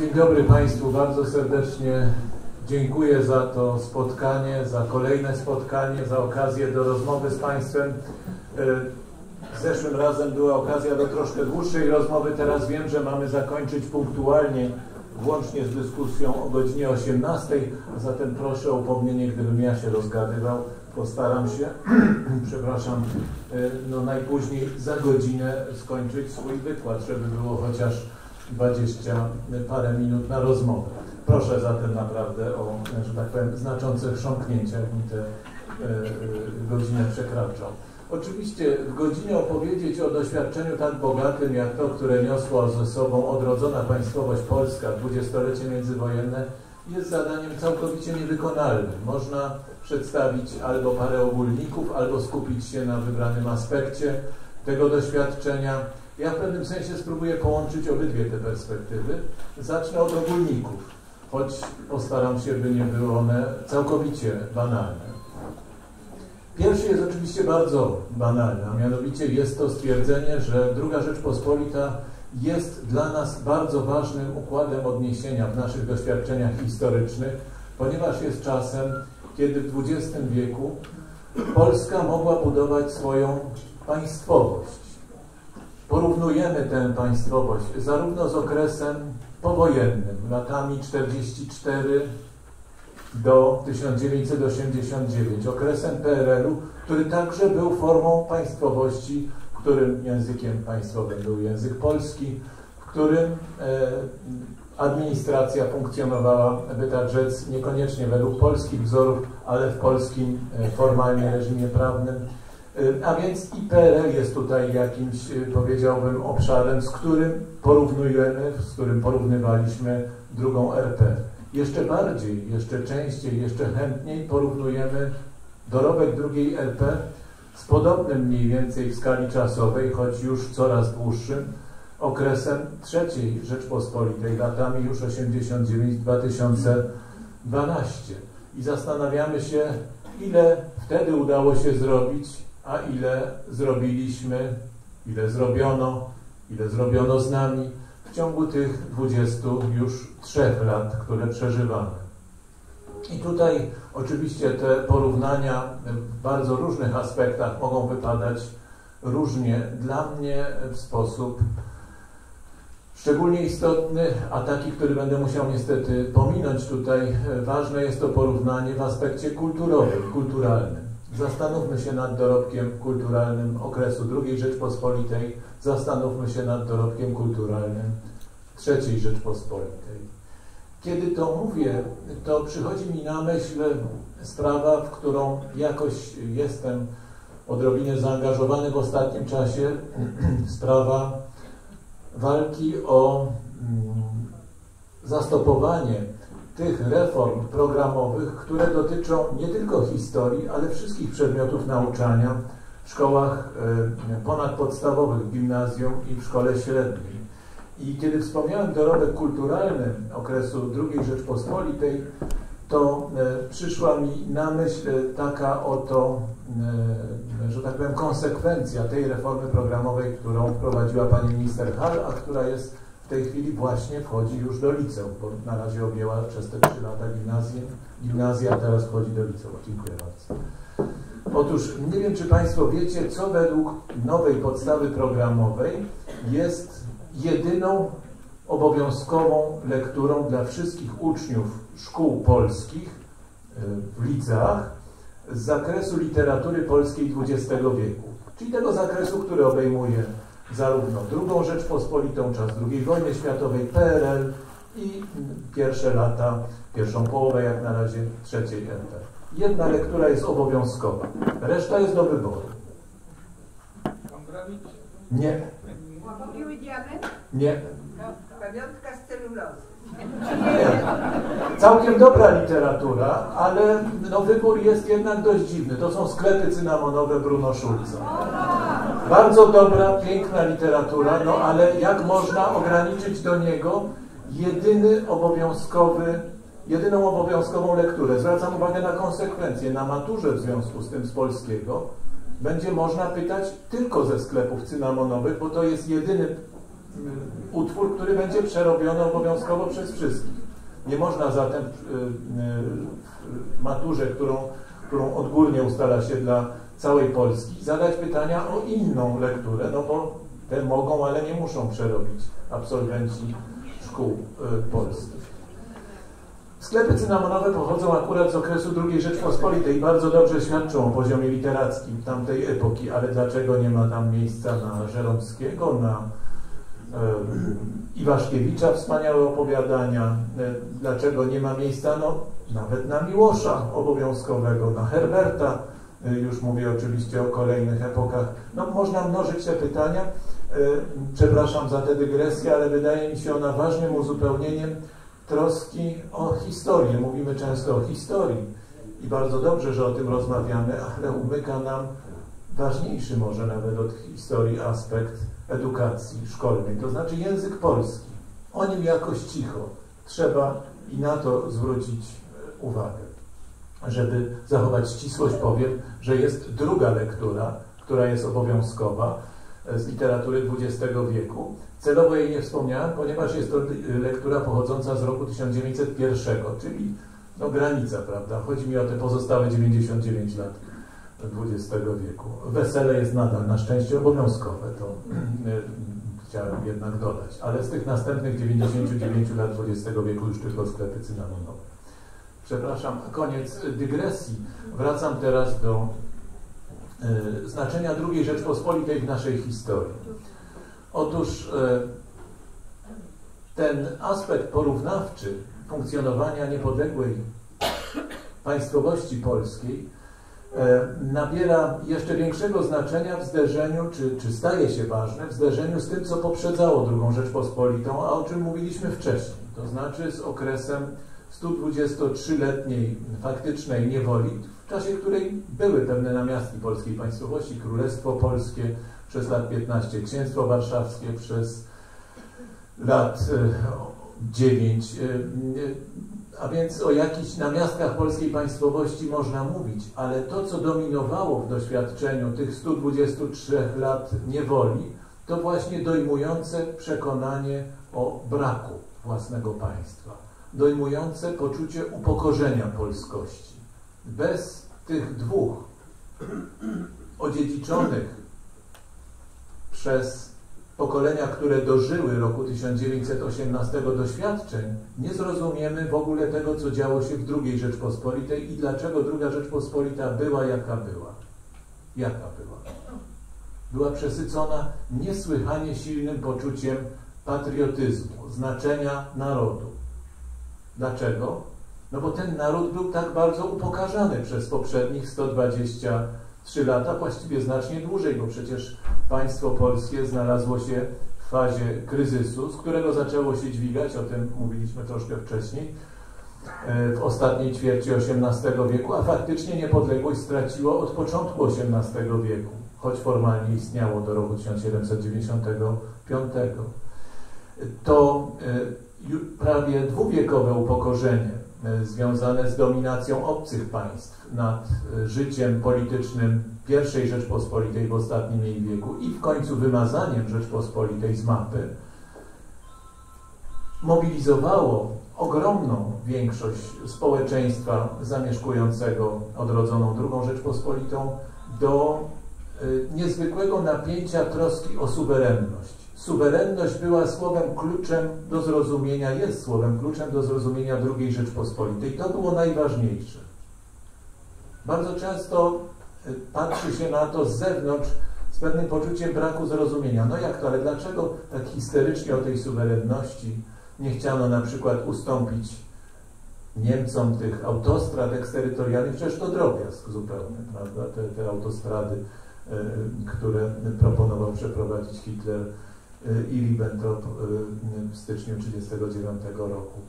Dzień dobry Państwu, bardzo serdecznie. Dziękuję za to spotkanie, za kolejne spotkanie, za okazję do rozmowy z Państwem. E, zeszłym razem była okazja do troszkę dłuższej rozmowy, teraz wiem, że mamy zakończyć punktualnie, włącznie z dyskusją o godzinie 18, a zatem proszę o upomnienie, gdybym ja się rozgadywał. Postaram się, przepraszam, e, no najpóźniej za godzinę skończyć swój wykład, żeby było chociaż 20 parę minut na rozmowę. Proszę zatem naprawdę o, że tak powiem, znaczące chrząknięcia, jak mi te e, e, godzinę przekraczą. Oczywiście w godzinie opowiedzieć o doświadczeniu tak bogatym jak to, które niosła ze sobą odrodzona państwowość polska, dwudziestolecie międzywojenne, jest zadaniem całkowicie niewykonalnym. Można przedstawić albo parę ogólników, albo skupić się na wybranym aspekcie tego doświadczenia. Ja w pewnym sensie spróbuję połączyć obydwie te perspektywy. Zacznę od ogólników, choć postaram się, by nie były one całkowicie banalne. Pierwszy jest oczywiście bardzo banalny, a mianowicie jest to stwierdzenie, że II Rzeczpospolita jest dla nas bardzo ważnym układem odniesienia w naszych doświadczeniach historycznych, ponieważ jest czasem, kiedy w XX wieku Polska mogła budować swoją państwowość. Porównujemy tę państwowość zarówno z okresem powojennym, latami 44 do 1989, okresem PRL-u, który także był formą państwowości, w którym językiem państwowym był język polski, w którym e, administracja funkcjonowała, by tak rzec, niekoniecznie według polskich wzorów, ale w polskim e, formalnie reżimie prawnym. E, a więc i PRL jest tutaj jakimś, powiedziałbym, obszarem, z którym porównujemy, z którym porównywaliśmy drugą RP. Jeszcze bardziej, jeszcze częściej, jeszcze chętniej porównujemy dorobek drugiej RP z podobnym mniej więcej w skali czasowej, choć już coraz dłuższym, okresem trzeciej Rzeczpospolitej, latami już 89-2012. I zastanawiamy się, ile wtedy udało się zrobić, a ile zrobiliśmy, ile zrobiono, ile zrobiono z nami, w ciągu tych 23 lat, które przeżywamy. I tutaj oczywiście te porównania w bardzo różnych aspektach mogą wypadać różnie. Dla mnie w sposób szczególnie istotny, a taki, który będę musiał niestety pominąć tutaj, ważne jest to porównanie w aspekcie kulturowym, kulturalnym. Zastanówmy się nad dorobkiem kulturalnym okresu II Rzeczpospolitej, zastanówmy się nad dorobkiem kulturalnym III Rzeczpospolitej. Kiedy to mówię, to przychodzi mi na myśl sprawa, w którą jakoś jestem odrobinę zaangażowany w ostatnim czasie, sprawa walki o mm, zastopowanie tych reform programowych, które dotyczą nie tylko historii, ale wszystkich przedmiotów nauczania w szkołach e, ponadpodstawowych, gimnazjum i w szkole średniej. I kiedy wspomniałem dorobek kulturalny okresu II Rzeczpospolitej, to e, przyszła mi na myśl taka oto, e, że tak powiem, konsekwencja tej reformy programowej, którą wprowadziła pani minister Hall, a która jest tej chwili właśnie wchodzi już do liceum, bo na razie objęła przez te trzy lata gimnazję, gimnazja, a teraz wchodzi do liceum. Dziękuję bardzo. Otóż nie wiem, czy Państwo wiecie, co według nowej podstawy programowej jest jedyną obowiązkową lekturą dla wszystkich uczniów szkół polskich e, w liceach z zakresu literatury polskiej XX wieku, czyli tego zakresu, który obejmuje zarówno II Rzeczpospolitą, czas II wojny światowej, PRL i pierwsze lata, pierwszą połowę jak na razie trzeciej RP. Jedna lektura jest obowiązkowa, reszta jest do wyboru. Nie. Nie. Pamiątka z celulozy. Całkiem dobra literatura, ale no, wybór jest jednak dość dziwny. To są sklepy cynamonowe Bruno Schulza. Bardzo dobra, piękna literatura, no ale jak można ograniczyć do niego jedyny obowiązkowy, jedyną obowiązkową lekturę? Zwracam uwagę na konsekwencje. Na maturze w związku z tym z polskiego będzie można pytać tylko ze sklepów cynamonowych, bo to jest jedyny utwór, który będzie przerobiony obowiązkowo przez wszystkich. Nie można zatem w maturze, którą, którą odgórnie ustala się dla całej Polski, zadać pytania o inną lekturę, no bo te mogą, ale nie muszą przerobić absolwenci szkół polskich. Sklepy cynamonowe pochodzą akurat z okresu II Rzeczpospolitej i bardzo dobrze świadczą o poziomie literackim tamtej epoki, ale dlaczego nie ma tam miejsca na Żeromskiego, na Iwaszkiewicza wspaniałe opowiadania, e, dlaczego nie ma miejsca no, nawet na Miłosza obowiązkowego, na Herberta, e, już mówię oczywiście o kolejnych epokach. No, można mnożyć te pytania, e, przepraszam za tę dygresję, ale wydaje mi się ona ważnym uzupełnieniem troski o historię. Mówimy często o historii i bardzo dobrze, że o tym rozmawiamy, ale umyka nam ważniejszy może nawet od historii aspekt edukacji szkolnej, to znaczy język polski. O nim jakoś cicho trzeba i na to zwrócić e, uwagę. Żeby zachować ścisłość, powiem, że jest druga lektura, która jest obowiązkowa e, z literatury XX wieku, Celowo jej nie wspomniałem, ponieważ jest to lektura pochodząca z roku 1901, czyli no, granica, prawda? Chodzi mi o te pozostałe 99 lat XX wieku. Wesele jest nadal na szczęście obowiązkowe, to chciałem jednak dodać, ale z tych następnych 99 lat XX wieku już tylko sklepy cynamonowe. Przepraszam, koniec dygresji. Wracam teraz do y, znaczenia II Rzeczpospolitej w naszej historii. Otóż e, ten aspekt porównawczy funkcjonowania niepodległej państwowości polskiej e, nabiera jeszcze większego znaczenia w zderzeniu, czy, czy staje się ważne w zderzeniu z tym, co poprzedzało II Rzeczpospolitą, a o czym mówiliśmy wcześniej, to znaczy z okresem 123-letniej faktycznej niewoli, w czasie której były pewne namiastki polskiej państwowości, Królestwo Polskie, przez lat 15, Księstwo Warszawskie przez lat 9. A więc o jakichś namiastkach polskiej państwowości można mówić, ale to, co dominowało w doświadczeniu tych 123 lat niewoli, to właśnie dojmujące przekonanie o braku własnego państwa, dojmujące poczucie upokorzenia polskości. Bez tych dwóch odziedziczonych przez pokolenia, które dożyły roku 1918 doświadczeń, nie zrozumiemy w ogóle tego, co działo się w II Rzeczpospolitej i dlaczego II Rzeczpospolita była jaka była. Jaka była? Była przesycona niesłychanie silnym poczuciem patriotyzmu, znaczenia narodu. Dlaczego? No bo ten naród był tak bardzo upokarzany przez poprzednich 120 trzy lata, właściwie znacznie dłużej, bo przecież państwo polskie znalazło się w fazie kryzysu, z którego zaczęło się dźwigać, o tym mówiliśmy troszkę wcześniej, e, w ostatniej ćwierci XVIII wieku, a faktycznie niepodległość straciło od początku XVIII wieku, choć formalnie istniało do roku 1795. To e, prawie dwuwiekowe upokorzenie związane z dominacją obcych państw nad e, życiem politycznym I Rzeczpospolitej w ostatnim jej wieku i w końcu wymazaniem Rzeczpospolitej z mapy, mobilizowało ogromną większość społeczeństwa zamieszkującego odrodzoną II Rzeczpospolitą do e, niezwykłego napięcia troski o suwerenność suwerenność była słowem kluczem do zrozumienia, jest słowem kluczem do zrozumienia II Rzeczpospolitej. To było najważniejsze. Bardzo często y, patrzy się na to z zewnątrz z pewnym poczuciem braku zrozumienia. No jak to, ale dlaczego tak histerycznie o tej suwerenności nie chciano na przykład ustąpić Niemcom tych autostrad eksterytorialnych? Przecież to drobiazg zupełnie, prawda? Te, te autostrady, y, które proponował przeprowadzić Hitler i Ribbentrop w styczniu 1939 roku.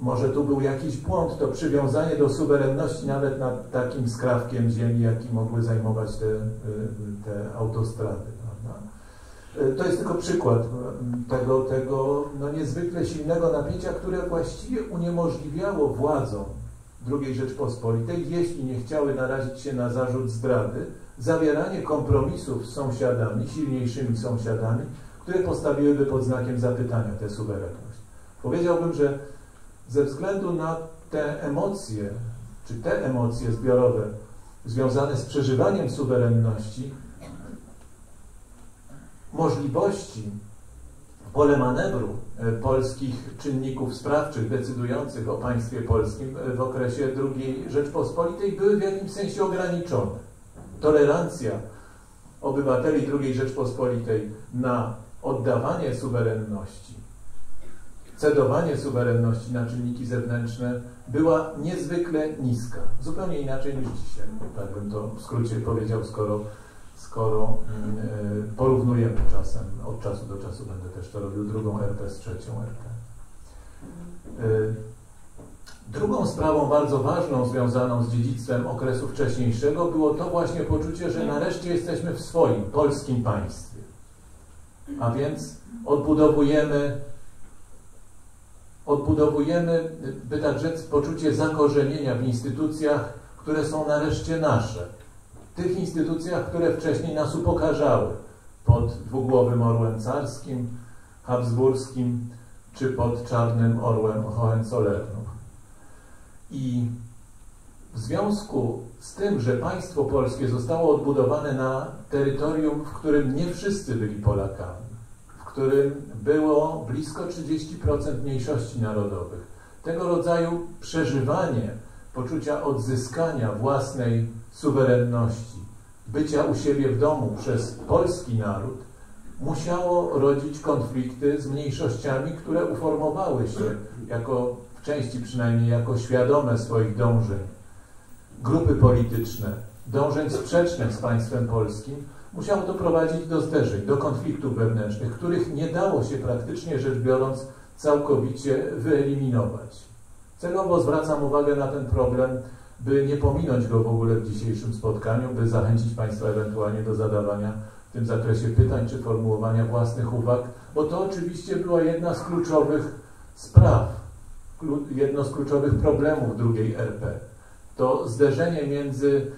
Może tu był jakiś błąd, to przywiązanie do suwerenności nawet nad takim skrawkiem ziemi, jaki mogły zajmować te, te autostrady. Prawda? To jest tylko przykład tego, tego no niezwykle silnego napięcia, które właściwie uniemożliwiało władzom II Rzeczpospolitej, jeśli nie chciały narazić się na zarzut zdrady, zawieranie kompromisów z sąsiadami, silniejszymi sąsiadami, które postawiłyby pod znakiem zapytania tę suwerenność. Powiedziałbym, że ze względu na te emocje, czy te emocje zbiorowe związane z przeżywaniem suwerenności, możliwości pole manewru e, polskich czynników sprawczych decydujących o państwie polskim e, w okresie II Rzeczpospolitej były w jakimś sensie ograniczone. Tolerancja obywateli II Rzeczpospolitej na oddawanie suwerenności, cedowanie suwerenności na czynniki zewnętrzne była niezwykle niska. Zupełnie inaczej niż dzisiaj. Tak bym to w skrócie powiedział, skoro skoro y, porównujemy czasem, od czasu do czasu będę też to robił, drugą RP z trzecią RP. Y, drugą sprawą bardzo ważną związaną z dziedzictwem okresu wcześniejszego było to właśnie poczucie, że nareszcie jesteśmy w swoim polskim państwie. A więc odbudowujemy, odbudowujemy, by tak rzec, poczucie zakorzenienia w instytucjach, które są nareszcie nasze tych instytucjach, które wcześniej nas upokarzały pod dwugłowym orłem carskim, habsburskim czy pod czarnym orłem Hohenzollernów. I w związku z tym, że państwo polskie zostało odbudowane na terytorium, w którym nie wszyscy byli Polakami, w którym było blisko 30% mniejszości narodowych, tego rodzaju przeżywanie poczucia odzyskania własnej suwerenności, bycia u siebie w domu przez polski naród, musiało rodzić konflikty z mniejszościami, które uformowały się jako, w części przynajmniej, jako świadome swoich dążeń. Grupy polityczne, dążeń sprzecznych z państwem polskim, musiało to prowadzić do zderzeń, do konfliktów wewnętrznych, których nie dało się praktycznie rzecz biorąc całkowicie wyeliminować. Celowo zwracam uwagę na ten problem, by nie pominąć go w ogóle w dzisiejszym spotkaniu, by zachęcić Państwa ewentualnie do zadawania w tym zakresie pytań czy formułowania własnych uwag, bo to oczywiście była jedna z kluczowych spraw, jedno z kluczowych problemów drugiej RP. To zderzenie między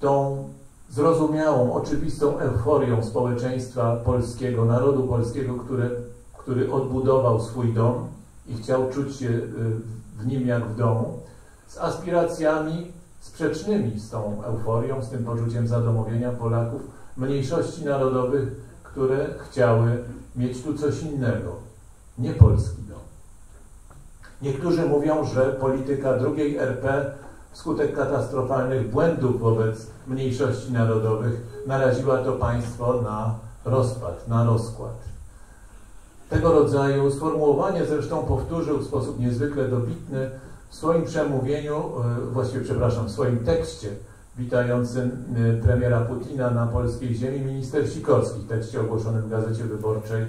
tą zrozumiałą, oczywistą euforią społeczeństwa polskiego, narodu polskiego, który, który odbudował swój dom i chciał czuć się y, w nim jak w domu, z aspiracjami sprzecznymi z tą euforią, z tym poczuciem zadomowienia Polaków, mniejszości narodowych, które chciały mieć tu coś innego, nie polski dom. Niektórzy mówią, że polityka drugiej RP wskutek katastrofalnych błędów wobec mniejszości narodowych naraziła to państwo na rozpad, na rozkład. Tego rodzaju sformułowanie zresztą powtórzył w sposób niezwykle dobitny w swoim przemówieniu, e, właściwie przepraszam, w swoim tekście witającym e, premiera Putina na polskiej ziemi minister Sikorski tekście ogłoszonym w Gazecie Wyborczej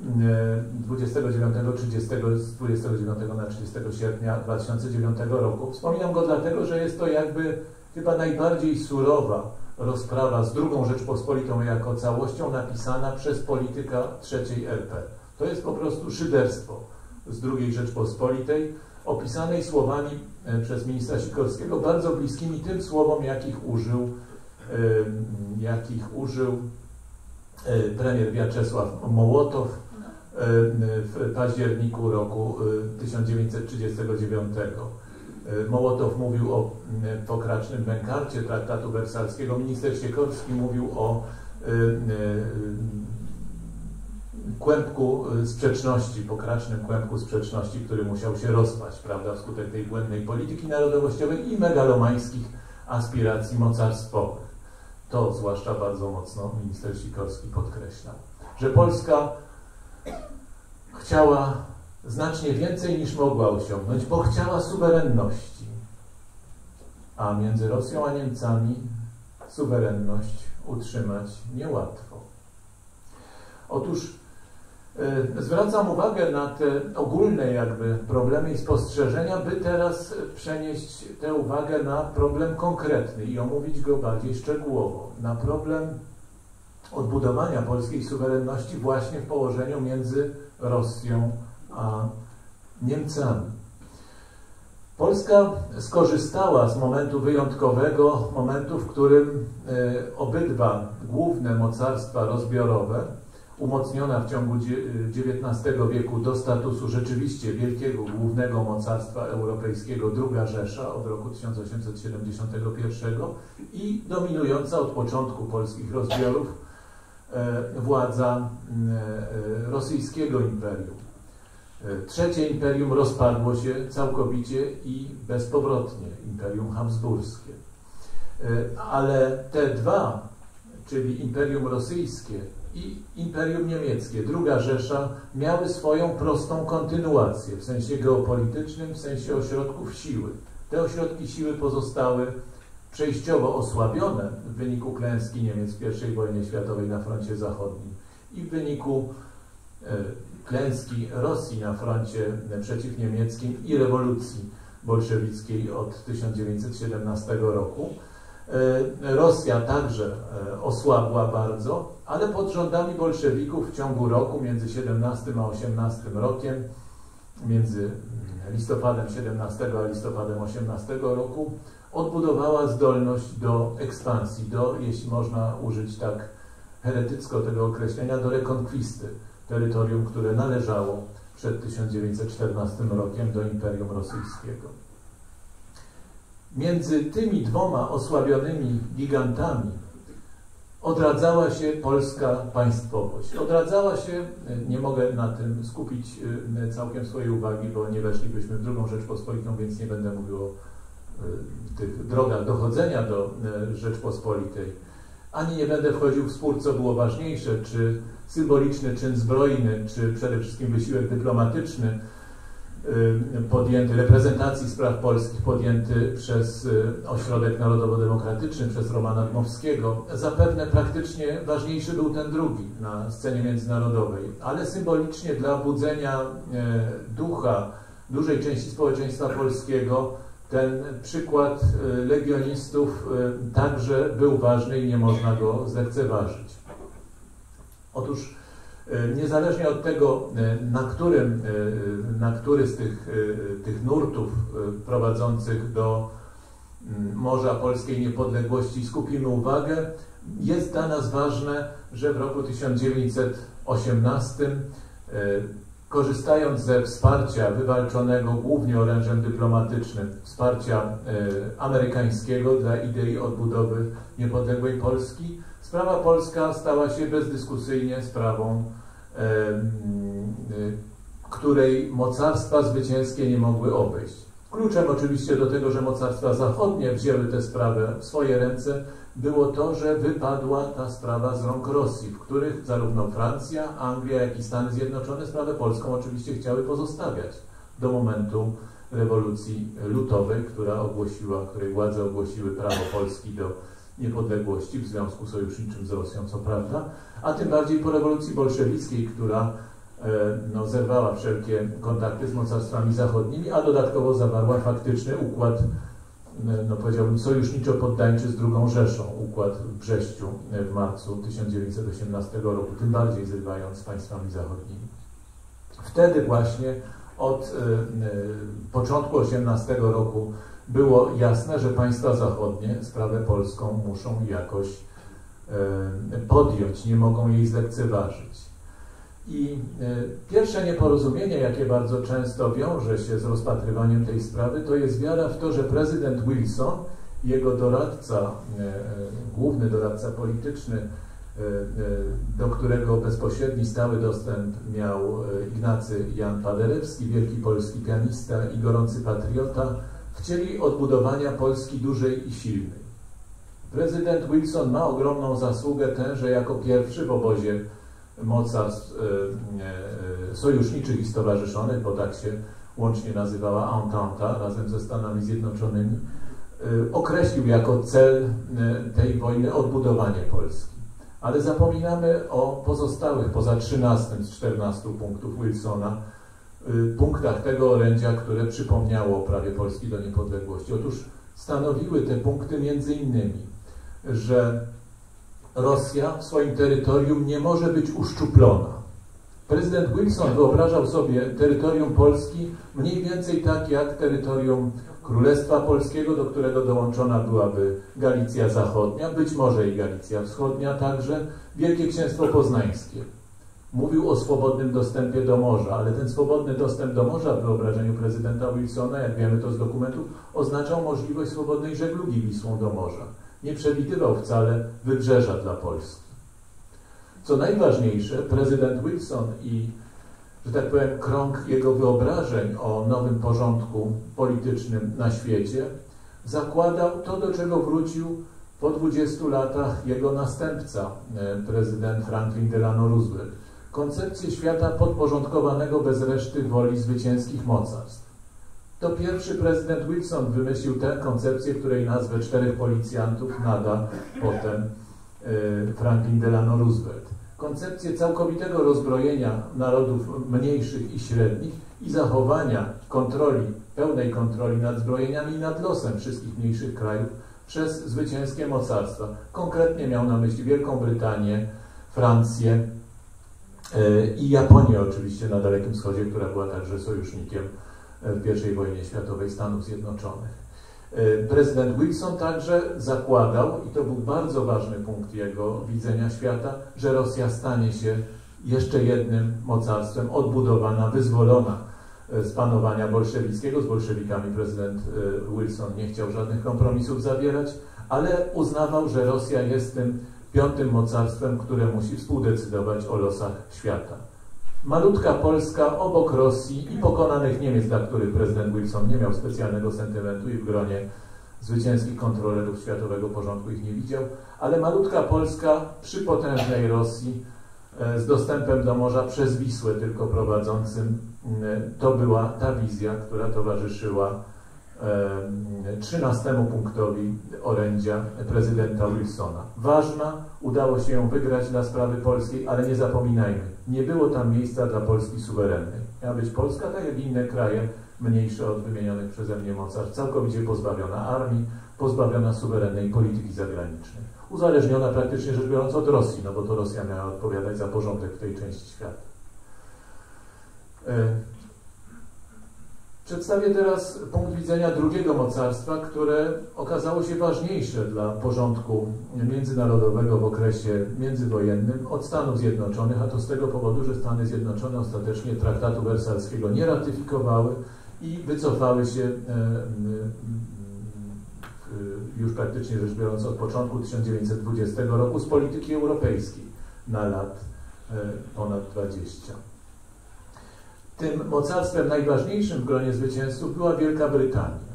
29, 30, z 29 na 30 sierpnia 2009 roku. Wspominam go dlatego, że jest to jakby chyba najbardziej surowa rozprawa z drugą Rzeczpospolitą jako całością napisana przez polityka trzeciej RP. To jest po prostu szyderstwo z II Rzeczpospolitej, opisanej słowami e, przez ministra Sikorskiego, bardzo bliskimi tym słowom, jakich użył, jakich użył e, premier Wiaczesław Mołotow w październiku roku 1939. E, Mołotow mówił o pokracznym bękarcie traktatu wersalskiego, minister Sikorski mówił o kłębku y, sprzeczności, pokracznym kłębku sprzeczności, który musiał się rozpaść, prawda, wskutek tej błędnej polityki narodowościowej i megalomańskich aspiracji mocarstwowych. To zwłaszcza bardzo mocno minister Sikorski podkreślał, że Polska chciała znacznie więcej niż mogła osiągnąć, bo chciała suwerenności. A między Rosją a Niemcami suwerenność utrzymać niełatwo. Otóż E, zwracam uwagę na te ogólne jakby problemy i spostrzeżenia, by teraz przenieść tę uwagę na problem konkretny i omówić go bardziej szczegółowo. Na problem odbudowania polskiej suwerenności właśnie w położeniu między Rosją a Niemcami. Polska skorzystała z momentu wyjątkowego, momentu, w którym e, obydwa główne mocarstwa rozbiorowe umocniona w ciągu XIX wieku do statusu rzeczywiście wielkiego głównego mocarstwa europejskiego druga Rzesza od roku 1871 i dominująca od początku polskich rozbiorów władza e, rosyjskiego imperium. E, trzecie imperium rozpadło się całkowicie i bezpowrotnie, imperium habsburskie. Ale te dwa, czyli imperium rosyjskie i Imperium Niemieckie, druga Rzesza, miały swoją prostą kontynuację w sensie geopolitycznym, w sensie ośrodków siły. Te ośrodki siły pozostały przejściowo osłabione w wyniku klęski Niemiec w I wojnie światowej na froncie zachodnim i w wyniku e, klęski Rosji na froncie przeciwniemieckim i rewolucji bolszewickiej od 1917 roku. E, Rosja także e, osłabła bardzo, ale pod rządami bolszewików w ciągu roku, między 17 a 18 rokiem, między listopadem 17 a listopadem 18 roku, odbudowała zdolność do ekspansji, do, jeśli można użyć tak heretycko tego określenia, do rekonkwisty terytorium, które należało przed 1914 rokiem do Imperium Rosyjskiego. Między tymi dwoma osłabionymi gigantami odradzała się polska państwowość. Odradzała się, nie mogę na tym skupić y, całkiem swojej uwagi, bo nie weszlibyśmy w drugą Rzeczpospolitą, więc nie będę mówił o tych drogach dochodzenia do y, Rzeczpospolitej. Ani nie będę wchodził w spór, co było ważniejsze, czy symboliczny czyn zbrojny, czy przede wszystkim wysiłek dyplomatyczny, Y, podjęty, reprezentacji spraw polskich podjęty przez y, Ośrodek Narodowo-Demokratyczny, przez Romana Dmowskiego. Zapewne praktycznie ważniejszy był ten drugi na scenie międzynarodowej, ale symbolicznie dla budzenia y, ducha dużej części społeczeństwa polskiego ten przykład legionistów także był ważny i nie można go zlekceważyć. Otóż E, niezależnie od tego, e, na, którym, e, na który z tych, tych nurtów prowadzących do Morza Polskiej Niepodległości skupimy uwagę, jest dla nas ważne, że w roku 1918, korzystając ze wsparcia wywalczonego głównie orężem dyplomatycznym, wsparcia amerykańskiego dla idei odbudowy niepodległej Polski, sprawa polska stała się bezdyskusyjnie sprawą Y, której mocarstwa zwycięskie nie mogły obejść. Kluczem oczywiście do tego, że mocarstwa zachodnie wzięły tę sprawę w swoje ręce, było to, że wypadła ta sprawa z rąk Rosji, w których zarówno Francja, Anglia, jak i Stany Zjednoczone sprawę polską oczywiście chciały pozostawiać do momentu rewolucji lutowej, która ogłosiła, której władze ogłosiły prawo Polski do niepodległości w związku sojuszniczym z Rosją, co prawda, a tym bardziej po rewolucji bolszewickiej, która e, no, zerwała wszelkie kontakty z mocarstwami zachodnimi, a dodatkowo zawarła faktyczny układ, no powiedziałbym, sojuszniczo-poddańczy z II Rzeszą, układ w Brześciu e, w marcu 1918 roku, tym bardziej zrywając z państwami zachodnimi. Wtedy właśnie od początku 18 roku było jasne, że państwa zachodnie sprawę polską muszą jakoś e, podjąć, nie mogą jej zlekceważyć. I e, pierwsze nieporozumienie, jakie bardzo często wiąże się z rozpatrywaniem tej sprawy, to jest wiara w to, że prezydent Wilson, jego doradca, e, główny doradca polityczny, do którego bezpośredni stały dostęp miał Ignacy Jan Paderewski, wielki polski pianista i gorący patriota, chcieli odbudowania Polski dużej i silnej. Prezydent Wilson ma ogromną zasługę tę, że jako pierwszy w obozie mocarstw e, e, sojuszniczych i stowarzyszonych, bo tak się łącznie nazywała Entente razem ze Stanami Zjednoczonymi, określił jako cel tej wojny odbudowanie Polski. Ale zapominamy o pozostałych, poza 13 z 14 punktów Wilsona, Y, punktach tego orędzia, które przypomniało o prawie Polski do niepodległości. Otóż stanowiły te punkty między innymi, że Rosja w swoim terytorium nie może być uszczuplona. Prezydent Wilson wyobrażał sobie terytorium Polski mniej więcej tak jak terytorium Królestwa Polskiego, do którego dołączona byłaby Galicja Zachodnia, być może i Galicja Wschodnia, także Wielkie Księstwo Poznańskie. mówił o swobodnym dostępie do morza, ale ten swobodny dostęp do morza w wyobrażeniu prezydenta Wilsona, jak wiemy to z dokumentów, oznaczał możliwość swobodnej żeglugi Wisłą do morza. Nie przewidywał wcale wybrzeża dla Polski. Co najważniejsze, prezydent Wilson i, że tak powiem, krąg jego wyobrażeń o nowym porządku politycznym na świecie zakładał to, do czego wrócił po 20 latach jego następca, e, prezydent Franklin Delano Roosevelt. Koncepcję świata podporządkowanego bez reszty woli zwycięskich mocarstw. To pierwszy prezydent Wilson wymyślił tę koncepcję, której nazwę czterech policjantów nada potem e, Franklin Delano Roosevelt. Koncepcję całkowitego rozbrojenia narodów mniejszych i średnich i zachowania kontroli, pełnej kontroli nad zbrojeniami i nad losem wszystkich mniejszych krajów przez zwycięskie mocarstwa. Konkretnie miał na myśli Wielką Brytanię, Francję e, i Japonię oczywiście na Dalekim Wschodzie, która była także sojusznikiem w I wojnie światowej Stanów Zjednoczonych. E, prezydent Wilson także zakładał, i to był bardzo ważny punkt jego widzenia świata, że Rosja stanie się jeszcze jednym mocarstwem odbudowana, wyzwolona e, z panowania bolszewickiego. Z bolszewikami prezydent e, Wilson nie chciał żadnych kompromisów zawierać, ale uznawał, że Rosja jest tym piątym mocarstwem, które musi współdecydować o losach świata. Malutka Polska obok Rosji i pokonanych Niemiec, dla których prezydent Wilson nie miał specjalnego sentymentu i w gronie zwycięskich kontrolerów światowego porządku ich nie widział, ale malutka Polska przy potężnej Rosji e, z dostępem do morza przez Wisłę tylko prowadzącym, to była ta wizja, która towarzyszyła 13 punktowi orędzia prezydenta Wilsona. Ważna, udało się ją wygrać dla sprawy polskiej, ale nie zapominajmy, nie było tam miejsca dla Polski suwerennej. Miała być Polska, tak jak inne kraje, mniejsze od wymienionych przeze mnie mocarstw, całkowicie pozbawiona armii, pozbawiona suwerennej polityki zagranicznej. Uzależniona praktycznie rzecz biorąc od Rosji, no bo to Rosja miała odpowiadać za porządek w tej części świata. E, Przedstawię teraz punkt widzenia drugiego mocarstwa, które okazało się ważniejsze dla porządku międzynarodowego w okresie międzywojennym od Stanów Zjednoczonych, a to z tego powodu, że Stany Zjednoczone ostatecznie traktatu wersalskiego nie ratyfikowały i wycofały się e, już praktycznie rzecz biorąc od początku 1920 roku z polityki europejskiej na lat e, ponad 20. Tym mocarstwem najważniejszym w gronie zwycięzców była Wielka Brytania.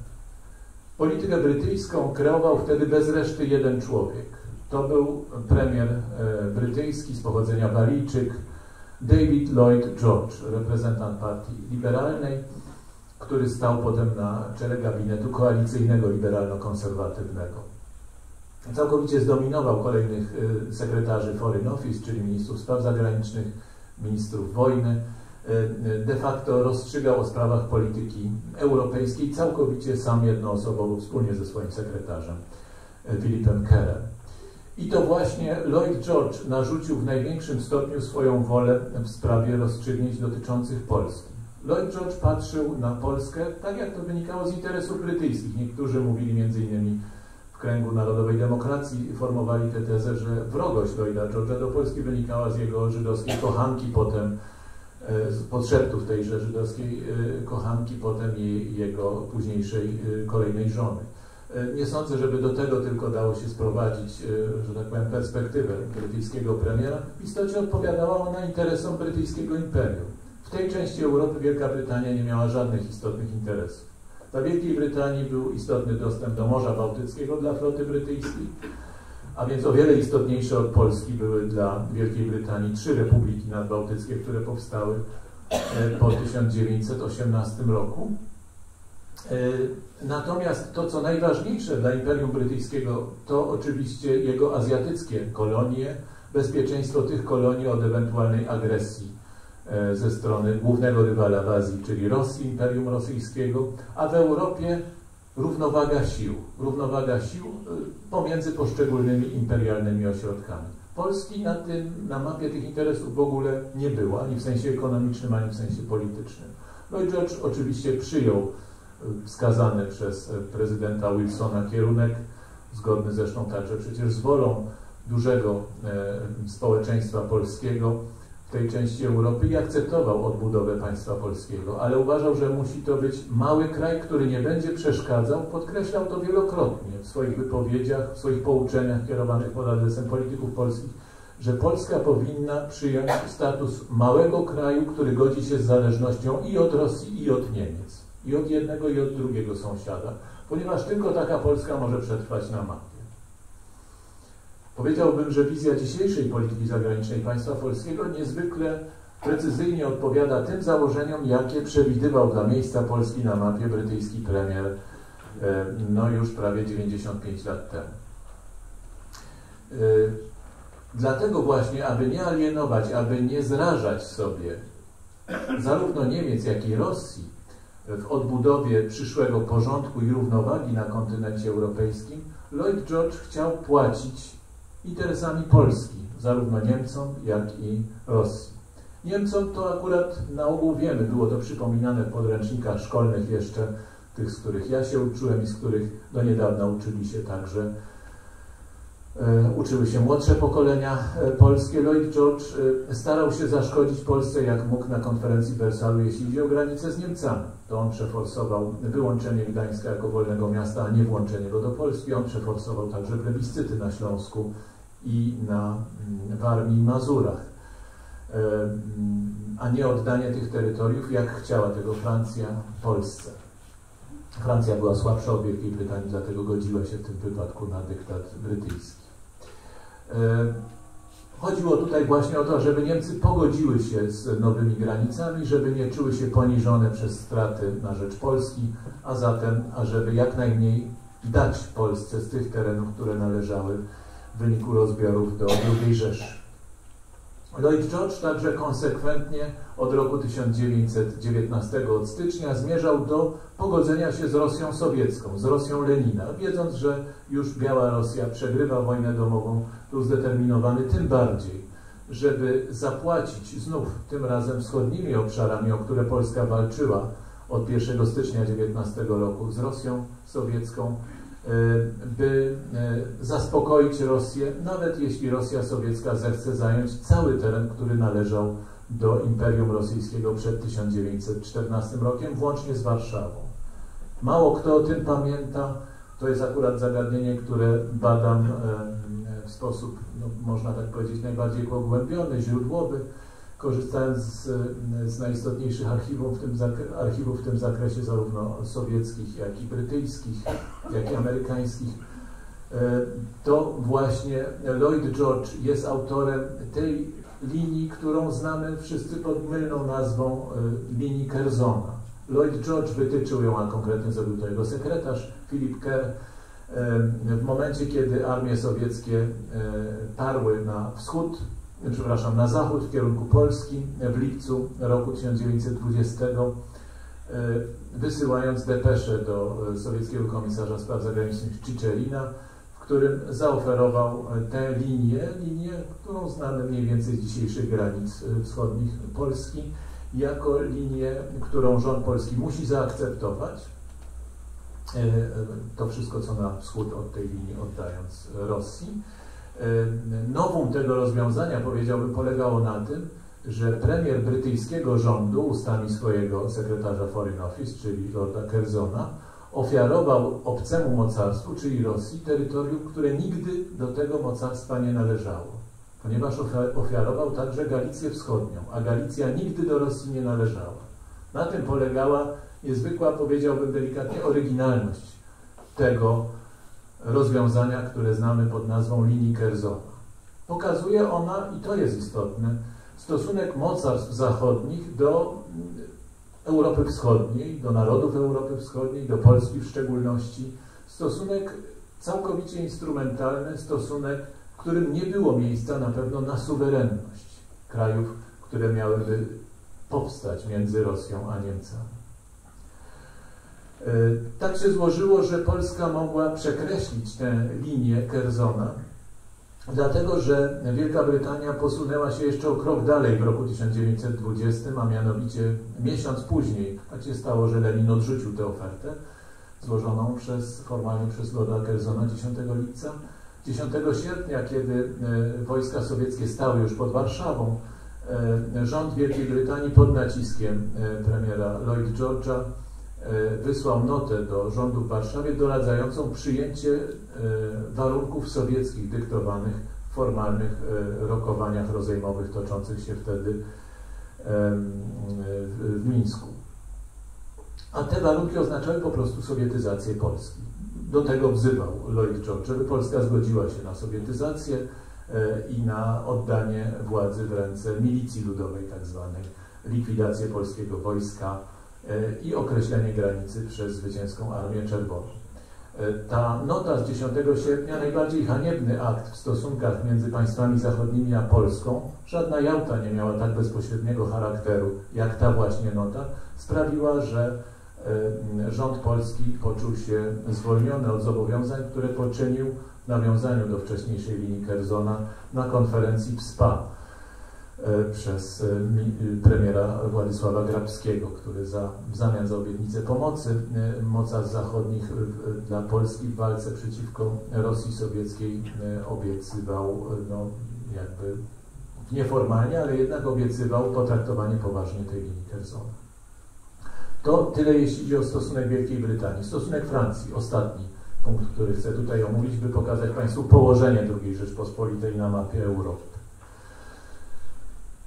Politykę brytyjską kreował wtedy bez reszty jeden człowiek. To był premier e, brytyjski z pochodzenia Walijczyk, David Lloyd George, reprezentant partii liberalnej, który stał potem na czele gabinetu koalicyjnego liberalno-konserwatywnego. Całkowicie zdominował kolejnych e, sekretarzy Foreign Office, czyli ministrów spraw zagranicznych, ministrów wojny, de facto rozstrzygał o sprawach polityki europejskiej całkowicie sam jednoosobowo, wspólnie ze swoim sekretarzem e, Philipem Kerem. I to właśnie Lloyd George narzucił w największym stopniu swoją wolę w sprawie rozstrzygnięć dotyczących Polski. Lloyd George patrzył na Polskę tak, jak to wynikało z interesów brytyjskich. Niektórzy mówili między innymi w kręgu narodowej demokracji, formowali tę tezę, że wrogość Lloyda George'a do Polski wynikała z jego żydowskiej kochanki, potem podszeptów tejże żydowskiej e, kochanki, potem i jego późniejszej e, kolejnej żony. Nie sądzę, żeby do tego tylko dało się sprowadzić, że tak powiem, perspektywę brytyjskiego premiera. W istocie odpowiadała ona interesom brytyjskiego imperium. W tej części Europy Wielka Brytania nie miała żadnych istotnych interesów. Dla Wielkiej Brytanii był istotny dostęp do Morza Bałtyckiego dla floty brytyjskiej, a więc o wiele istotniejsze od Polski były dla Wielkiej Brytanii trzy republiki nadbałtyckie, które powstały e, po 1918 roku. E, natomiast to, co najważniejsze dla Imperium Brytyjskiego, to oczywiście jego azjatyckie kolonie, bezpieczeństwo tych kolonii od ewentualnej agresji e, ze strony głównego rywala w Azji, czyli Rosji, Imperium Rosyjskiego, a w Europie równowaga sił, równowaga sił y, pomiędzy poszczególnymi imperialnymi ośrodkami. Polski na, tym, na mapie tych interesów w ogóle nie było, ani w sensie ekonomicznym, ani w sensie politycznym. Lloyd George oczywiście przyjął y, wskazany przez y, prezydenta Wilsona kierunek, zgodny zresztą także przecież z wolą dużego e, społeczeństwa polskiego, tej części Europy i akceptował odbudowę państwa polskiego, ale uważał, że musi to być mały kraj, który nie będzie przeszkadzał. Podkreślał to wielokrotnie w swoich wypowiedziach, w swoich pouczeniach kierowanych pod adresem polityków polskich, że Polska powinna przyjąć status małego kraju, który godzi się z zależnością i od Rosji, i od Niemiec, i od jednego, i od drugiego sąsiada, ponieważ tylko taka Polska może przetrwać na mapie. Powiedziałbym, że wizja dzisiejszej polityki zagranicznej państwa polskiego niezwykle precyzyjnie odpowiada tym założeniom, jakie przewidywał dla miejsca Polski na mapie brytyjski premier e, no już prawie 95 lat temu. E, dlatego właśnie, aby nie alienować, aby nie zrażać sobie zarówno Niemiec, jak i Rosji w odbudowie przyszłego porządku i równowagi na kontynencie europejskim, Lloyd George chciał płacić interesami Polski, zarówno Niemcom, jak i Rosji. Niemcom to akurat na ogół wiemy, było to przypominane w podręcznikach szkolnych jeszcze, tych, z których ja się uczyłem i z których do niedawna uczyli się także e, uczyły się młodsze pokolenia e, polskie. Lloyd George e, starał się zaszkodzić Polsce jak mógł na konferencji w Wersalu, jeśli idzie o granicę z Niemcami. To on przeforsował wyłączenie Gdańska jako wolnego miasta, a nie włączenie go do Polski. On przeforsował także plebiscyty na Śląsku i na mm, Warmii i Mazurach, e, mm, a nie oddanie tych terytoriów, jak chciała tego Francja Polsce. Francja była słabsza od Wielkiej Brytanii, dlatego godziła się w tym wypadku na dyktat brytyjski. E, chodziło tutaj właśnie o to, żeby Niemcy pogodziły się z nowymi granicami, żeby nie czuły się poniżone przez straty na rzecz Polski, a zatem, ażeby jak najmniej dać Polsce z tych terenów, które należały w wyniku rozbiorów do II Rzeszy. Lloyd George także konsekwentnie od roku 1919 od stycznia zmierzał do pogodzenia się z Rosją sowiecką, z Rosją Lenina, wiedząc, że już Biała Rosja przegrywa wojnę domową, był zdeterminowany tym bardziej, żeby zapłacić znów tym razem wschodnimi obszarami, o które Polska walczyła od 1 stycznia 19 roku z Rosją sowiecką, by e, zaspokoić Rosję, nawet jeśli Rosja sowiecka zechce zająć cały teren, który należał do Imperium Rosyjskiego przed 1914 rokiem, włącznie z Warszawą. Mało kto o tym pamięta. To jest akurat zagadnienie, które badam w sposób, no, można tak powiedzieć, najbardziej pogłębiony, źródłowy korzystając z, z najistotniejszych archiwów w, tym archiwów w tym zakresie, zarówno sowieckich, jak i brytyjskich, jak i amerykańskich, e, to właśnie Lloyd George jest autorem tej linii, którą znamy wszyscy pod mylną nazwą e, linii Kerzona. Lloyd George wytyczył ją, a konkretnie zrobił to jego sekretarz Philip Kerr, e, w momencie, kiedy armie sowieckie parły na wschód przepraszam, na zachód w kierunku Polski w lipcu roku 1920, e, wysyłając depeszę do e, sowieckiego komisarza spraw zagranicznych Czyczerina, w którym zaoferował e, tę linię, linię, którą znamy mniej więcej z dzisiejszych granic wschodnich Polski, jako linię, którą rząd polski musi zaakceptować. To wszystko, co na wschód od tej linii oddając Rosji. Nowum tego rozwiązania, powiedziałbym, polegało na tym, że premier brytyjskiego rządu ustami swojego sekretarza Foreign Office, czyli Lorda Curzona, ofiarował obcemu mocarstwu, czyli Rosji, terytorium, które nigdy do tego mocarstwa nie należało, ponieważ ofiarował także Galicję Wschodnią, a Galicja nigdy do Rosji nie należała. Na tym polegała niezwykła, powiedziałbym delikatnie, oryginalność tego rozwiązania, które znamy pod nazwą linii Kerzona. Pokazuje ona, i to jest istotne, stosunek mocarstw zachodnich do Europy Wschodniej, do narodów Europy Wschodniej, do Polski w szczególności. Stosunek całkowicie instrumentalny, stosunek, w którym nie było miejsca na pewno na suwerenność krajów, które miałyby powstać między Rosją a Niemcami. E, tak się złożyło, że Polska mogła przekreślić tę linię Kerzona, dlatego że Wielka Brytania posunęła się jeszcze o krok dalej w roku 1920, a mianowicie miesiąc później, tak się stało, że Lenin odrzucił tę ofertę złożoną przez, formalnie przez Lorda Kerzona 10 lipca. 10 sierpnia, kiedy e, wojska sowieckie stały już pod Warszawą, rząd Wielkiej Brytanii pod naciskiem premiera Lloyd George'a wysłał notę do rządu w Warszawie doradzającą przyjęcie warunków sowieckich dyktowanych w formalnych rokowaniach rozejmowych toczących się wtedy w Mińsku. A te warunki oznaczały po prostu sowietyzację Polski. Do tego wzywał Lloyd George, żeby Polska zgodziła się na sowietyzację e, i na oddanie władzy w ręce milicji ludowej tak zwanej, likwidację polskiego wojska e, i określenie granicy przez zwycięską Armię Czerwoną. E, ta nota z 10 sierpnia, najbardziej haniebny akt w stosunkach między państwami zachodnimi a Polską, żadna Jałta nie miała tak bezpośredniego charakteru jak ta właśnie nota, sprawiła, że e, rząd polski poczuł się zwolniony od zobowiązań, które poczynił w nawiązaniu do wcześniejszej linii Kerzona na konferencji w SPA E, przez e, premiera Władysława Grabskiego, który za, w zamian za obietnicę pomocy e, mocarstw zachodnich dla Polski w walce przeciwko Rosji sowieckiej obiecywał, no jakby nieformalnie, ale jednak obiecywał potraktowanie poważnie tej linii Kersona. To tyle, jeśli chodzi o stosunek Wielkiej Brytanii. Stosunek Francji, ostatni punkt, który chcę tutaj omówić, by pokazać Państwu położenie II Rzeczpospolitej na mapie Europy.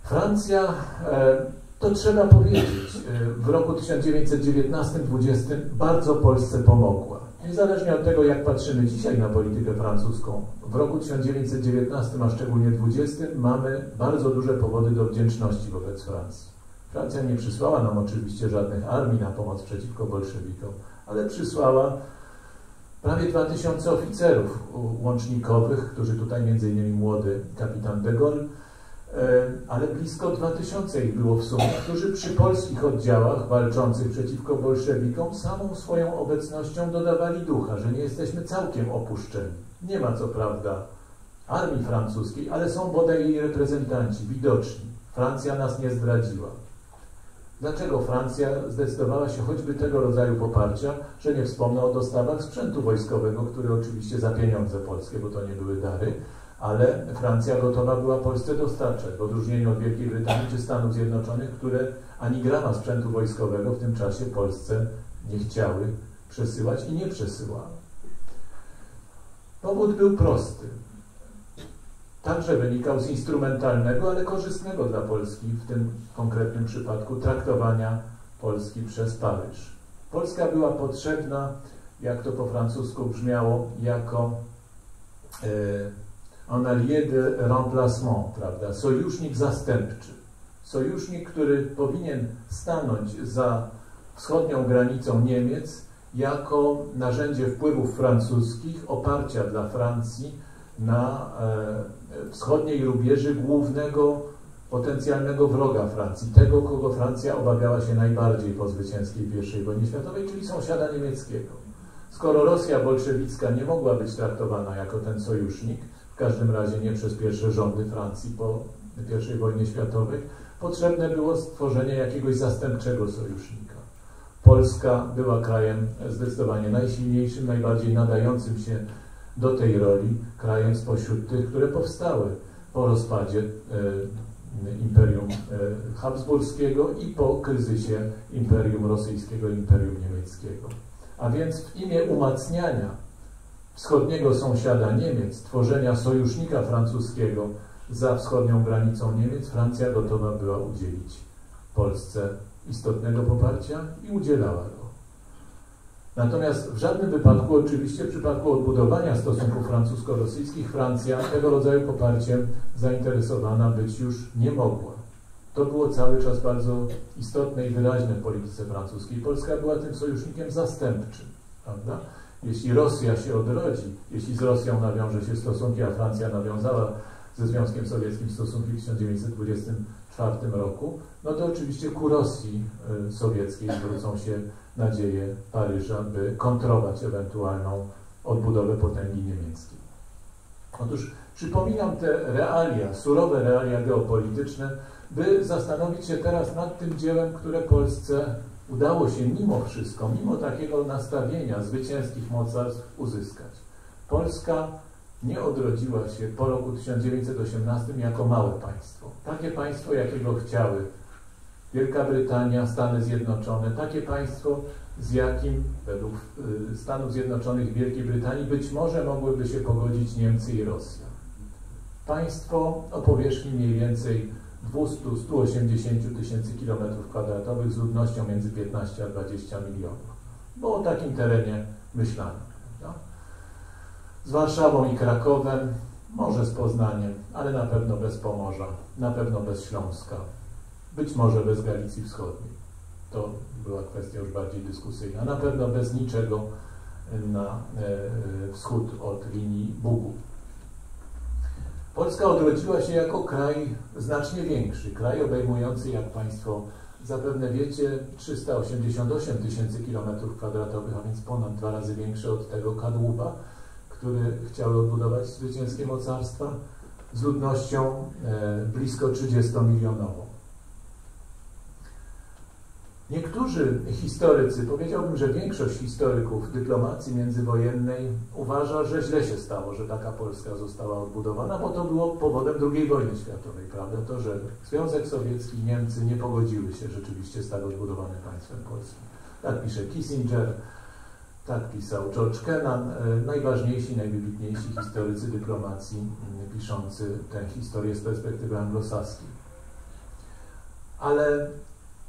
Francja, e, to trzeba powiedzieć, e, w roku 1919-20 bardzo Polsce pomogła. Niezależnie od tego, jak patrzymy dzisiaj na politykę francuską, w roku 1919, a szczególnie 20, mamy bardzo duże powody do wdzięczności wobec Francji. Francja nie przysłała nam oczywiście żadnych armii na pomoc przeciwko bolszewikom, ale przysłała prawie 2000 oficerów łącznikowych, którzy tutaj innymi młody kapitan de Gaulle, ale blisko 2000 ich było w sumie, którzy przy polskich oddziałach walczących przeciwko bolszewikom samą swoją obecnością dodawali ducha, że nie jesteśmy całkiem opuszczeni. Nie ma co prawda armii francuskiej, ale są bodaj jej reprezentanci, widoczni. Francja nas nie zdradziła. Dlaczego Francja zdecydowała się choćby tego rodzaju poparcia, że nie wspomnę o dostawach sprzętu wojskowego, który oczywiście za pieniądze polskie, bo to nie były dary, ale Francja gotowa była Polsce dostarczać, w odróżnieniu od Wielkiej Brytanii czy Stanów Zjednoczonych, które ani grama sprzętu wojskowego w tym czasie Polsce nie chciały przesyłać i nie przesyłały. Powód był prosty. Także wynikał z instrumentalnego, ale korzystnego dla Polski w tym konkretnym przypadku traktowania Polski przez Paryż. Polska była potrzebna, jak to po francusku brzmiało, jako e, en allié de remplacement, prawda? Sojusznik zastępczy. Sojusznik, który powinien stanąć za wschodnią granicą Niemiec jako narzędzie wpływów francuskich, oparcia dla Francji na e, wschodniej rubieży głównego potencjalnego wroga Francji, tego, kogo Francja obawiała się najbardziej po zwycięskiej I wojnie światowej, czyli sąsiada niemieckiego. Skoro Rosja bolszewicka nie mogła być traktowana jako ten sojusznik, w każdym razie nie przez pierwsze rządy Francji po I wojnie światowej, potrzebne było stworzenie jakiegoś zastępczego sojusznika. Polska była krajem zdecydowanie najsilniejszym, najbardziej nadającym się do tej roli, krajem spośród tych, które powstały po rozpadzie e, Imperium e, Habsburskiego i po kryzysie Imperium Rosyjskiego, Imperium Niemieckiego. A więc w imię umacniania wschodniego sąsiada Niemiec, tworzenia sojusznika francuskiego za wschodnią granicą Niemiec, Francja gotowa była udzielić Polsce istotnego poparcia i udzielała go. Natomiast w żadnym wypadku, oczywiście w przypadku odbudowania stosunków francusko-rosyjskich, Francja tego rodzaju poparciem zainteresowana być już nie mogła. To było cały czas bardzo istotne i wyraźne w polityce francuskiej. Polska była tym sojusznikiem zastępczym, prawda? Jeśli Rosja się odrodzi, jeśli z Rosją nawiąże się stosunki, a Francja nawiązała ze Związkiem Sowieckim stosunki w 1924 roku, no to oczywiście ku Rosji y, sowieckiej zwrócą się nadzieje Paryża, by kontrować ewentualną odbudowę potęgi niemieckiej. Otóż przypominam te realia, surowe realia geopolityczne, by zastanowić się teraz nad tym dziełem, które Polsce udało się mimo wszystko, mimo takiego nastawienia zwycięskich mocarstw uzyskać. Polska nie odrodziła się po roku 1918 jako małe państwo. Takie państwo, jakiego chciały Wielka Brytania, Stany Zjednoczone, takie państwo, z jakim według y, Stanów Zjednoczonych i Wielkiej Brytanii być może mogłyby się pogodzić Niemcy i Rosja. Państwo o powierzchni mniej więcej 200-180 tysięcy kilometrów kwadratowych z ludnością między 15 a 20 milionów. Bo o takim terenie myślano. Z Warszawą i Krakowem, może z Poznaniem, ale na pewno bez Pomorza, na pewno bez Śląska, być może bez Galicji Wschodniej. To była kwestia już bardziej dyskusyjna. Na pewno bez niczego na e, e, wschód od linii Bugu. Polska odrodziła się jako kraj znacznie większy, kraj obejmujący, jak Państwo zapewne wiecie, 388 tysięcy kilometrów kwadratowych, a więc ponad dwa razy większy od tego kadłuba, który chciały odbudować zwycięskie mocarstwa, z ludnością e, blisko 30-milionową. Niektórzy historycy, powiedziałbym, że większość historyków dyplomacji międzywojennej uważa, że źle się stało, że taka Polska została odbudowana, bo to było powodem II wojny światowej, prawda? To, że Związek Sowiecki i Niemcy nie pogodziły się rzeczywiście z tak odbudowanym państwem polskim. Tak pisze Kissinger, tak pisał George Kennan, e, najważniejsi, najwybitniejsi historycy dyplomacji piszący tę historię z perspektywy anglosaskiej. Ale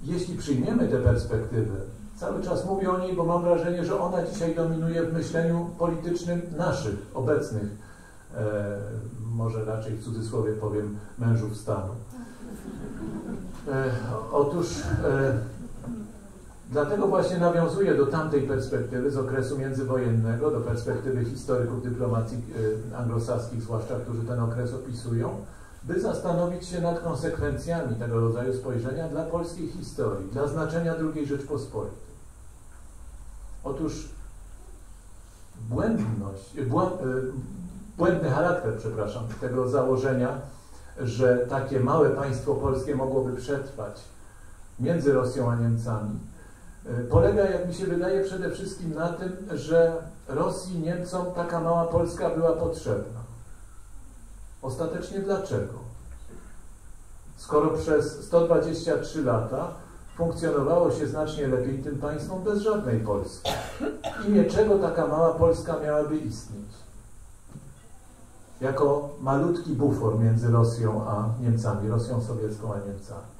jeśli przyjmiemy tę perspektywę, cały czas mówię o niej, bo mam wrażenie, że ona dzisiaj dominuje w myśleniu politycznym naszych, obecnych, e, może raczej w cudzysłowie powiem, mężów stanu. E, otóż e, dlatego właśnie nawiązuję do tamtej perspektywy z okresu międzywojennego, do perspektywy historyków dyplomacji e, anglosaskich, zwłaszcza, którzy ten okres opisują, by zastanowić się nad konsekwencjami tego rodzaju spojrzenia dla polskiej historii, dla znaczenia II Rzeczpospolitej. Otóż błędność, błęd, e, błędny charakter, przepraszam, tego założenia, że takie małe państwo polskie mogłoby przetrwać między Rosją a Niemcami, e, polega, jak mi się wydaje, przede wszystkim na tym, że Rosji, Niemcom taka mała Polska była potrzebna. Ostatecznie dlaczego? Skoro przez 123 lata funkcjonowało się znacznie lepiej tym państwom bez żadnej Polski. W imię czego taka mała Polska miałaby istnieć? Jako malutki bufor między Rosją a Niemcami, Rosją sowiecką a Niemcami.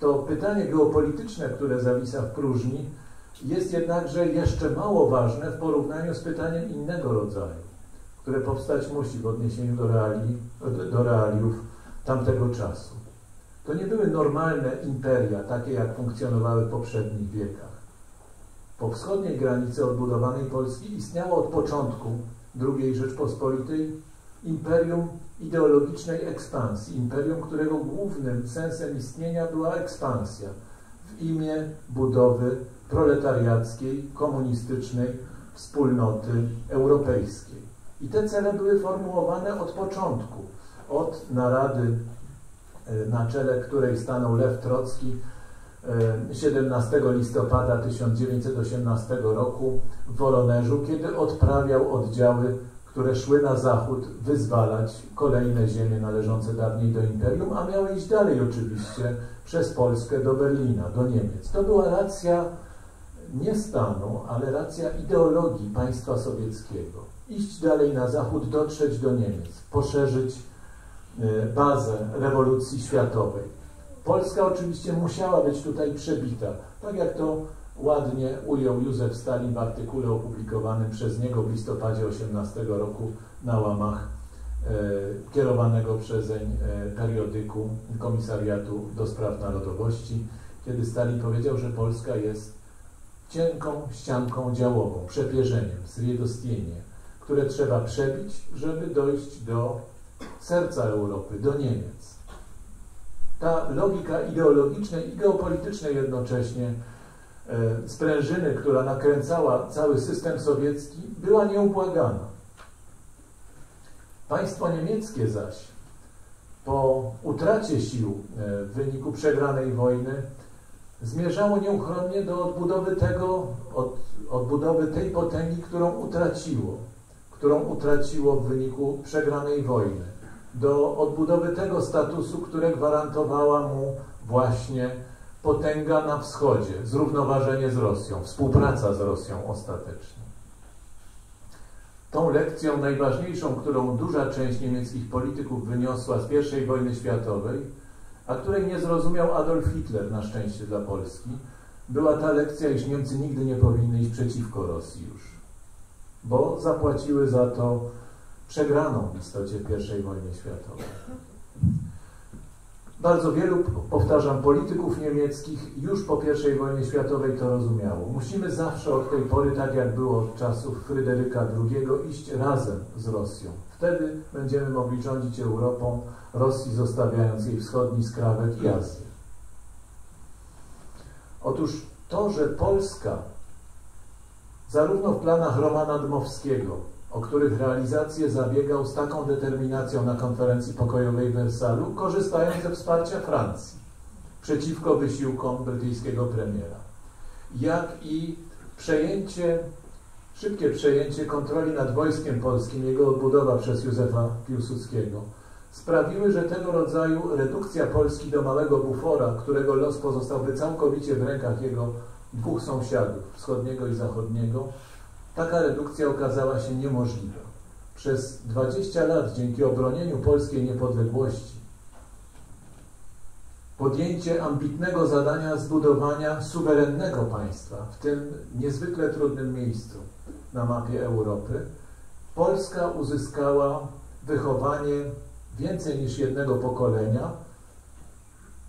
To pytanie geopolityczne, które zawisa w próżni, jest jednakże jeszcze mało ważne w porównaniu z pytaniem innego rodzaju które powstać musi w odniesieniu do, reali, do realiów tamtego czasu. To nie były normalne imperia, takie jak funkcjonowały w poprzednich wiekach. Po wschodniej granicy odbudowanej Polski istniało od początku II Rzeczpospolitej imperium ideologicznej ekspansji, imperium, którego głównym sensem istnienia była ekspansja w imię budowy proletariackiej, komunistycznej wspólnoty europejskiej. I te cele były formułowane od początku, od narady, e, na czele której stanął Lew Trocki 17 e, listopada 1918 roku w Woronerzu, kiedy odprawiał oddziały, które szły na zachód wyzwalać kolejne ziemie należące dawniej do imperium, a miały iść dalej oczywiście przez Polskę do Berlina, do Niemiec. To była racja nie stanu, ale racja ideologii państwa sowieckiego iść dalej na zachód, dotrzeć do Niemiec, poszerzyć e, bazę rewolucji światowej. Polska oczywiście musiała być tutaj przebita, tak jak to ładnie ujął Józef Stalin w artykule opublikowanym przez niego w listopadzie 18 roku na łamach e, kierowanego przezeń e, periodyku Komisariatu do Spraw Narodowości, kiedy Stalin powiedział, że Polska jest cienką ścianką działową, przepierzeniem, sriedostienie, które trzeba przebić, żeby dojść do serca Europy, do Niemiec. Ta logika ideologiczna i geopolityczna jednocześnie e, sprężyny, która nakręcała cały system sowiecki, była nieubłagana. Państwo niemieckie zaś po utracie sił e, w wyniku przegranej wojny zmierzało nieuchronnie do odbudowy tego, od, odbudowy tej potęgi, którą utraciło którą utraciło w wyniku przegranej wojny, do odbudowy tego statusu, które gwarantowała mu właśnie potęga na wschodzie, zrównoważenie z Rosją, współpraca z Rosją ostatecznie. Tą lekcją najważniejszą, którą duża część niemieckich polityków wyniosła z I wojny światowej, a której nie zrozumiał Adolf Hitler na szczęście dla Polski, była ta lekcja, iż Niemcy nigdy nie powinny iść przeciwko Rosji już, bo zapłaciły za to przegraną w istocie I wojny światowej. Bardzo wielu, powtarzam, polityków niemieckich już po I wojnie światowej to rozumiało. Musimy zawsze od tej pory, tak jak było od czasów Fryderyka II, iść razem z Rosją. Wtedy będziemy mogli rządzić Europą, Rosji zostawiając jej wschodni skrawek i Azję. Otóż to, że Polska zarówno w planach Romana Dmowskiego, o których realizację zabiegał z taką determinacją na konferencji pokojowej w Wersalu, korzystając ze wsparcia Francji przeciwko wysiłkom brytyjskiego premiera, jak i przejęcie, szybkie przejęcie kontroli nad wojskiem polskim, jego odbudowa przez Józefa Piłsudskiego, sprawiły, że tego rodzaju redukcja Polski do małego bufora, którego los pozostałby całkowicie w rękach jego dwóch sąsiadów, wschodniego i zachodniego, taka redukcja okazała się niemożliwa. Przez 20 lat dzięki obronieniu polskiej niepodległości podjęcie ambitnego zadania zbudowania suwerennego państwa w tym niezwykle trudnym miejscu na mapie Europy, Polska uzyskała wychowanie więcej niż jednego pokolenia,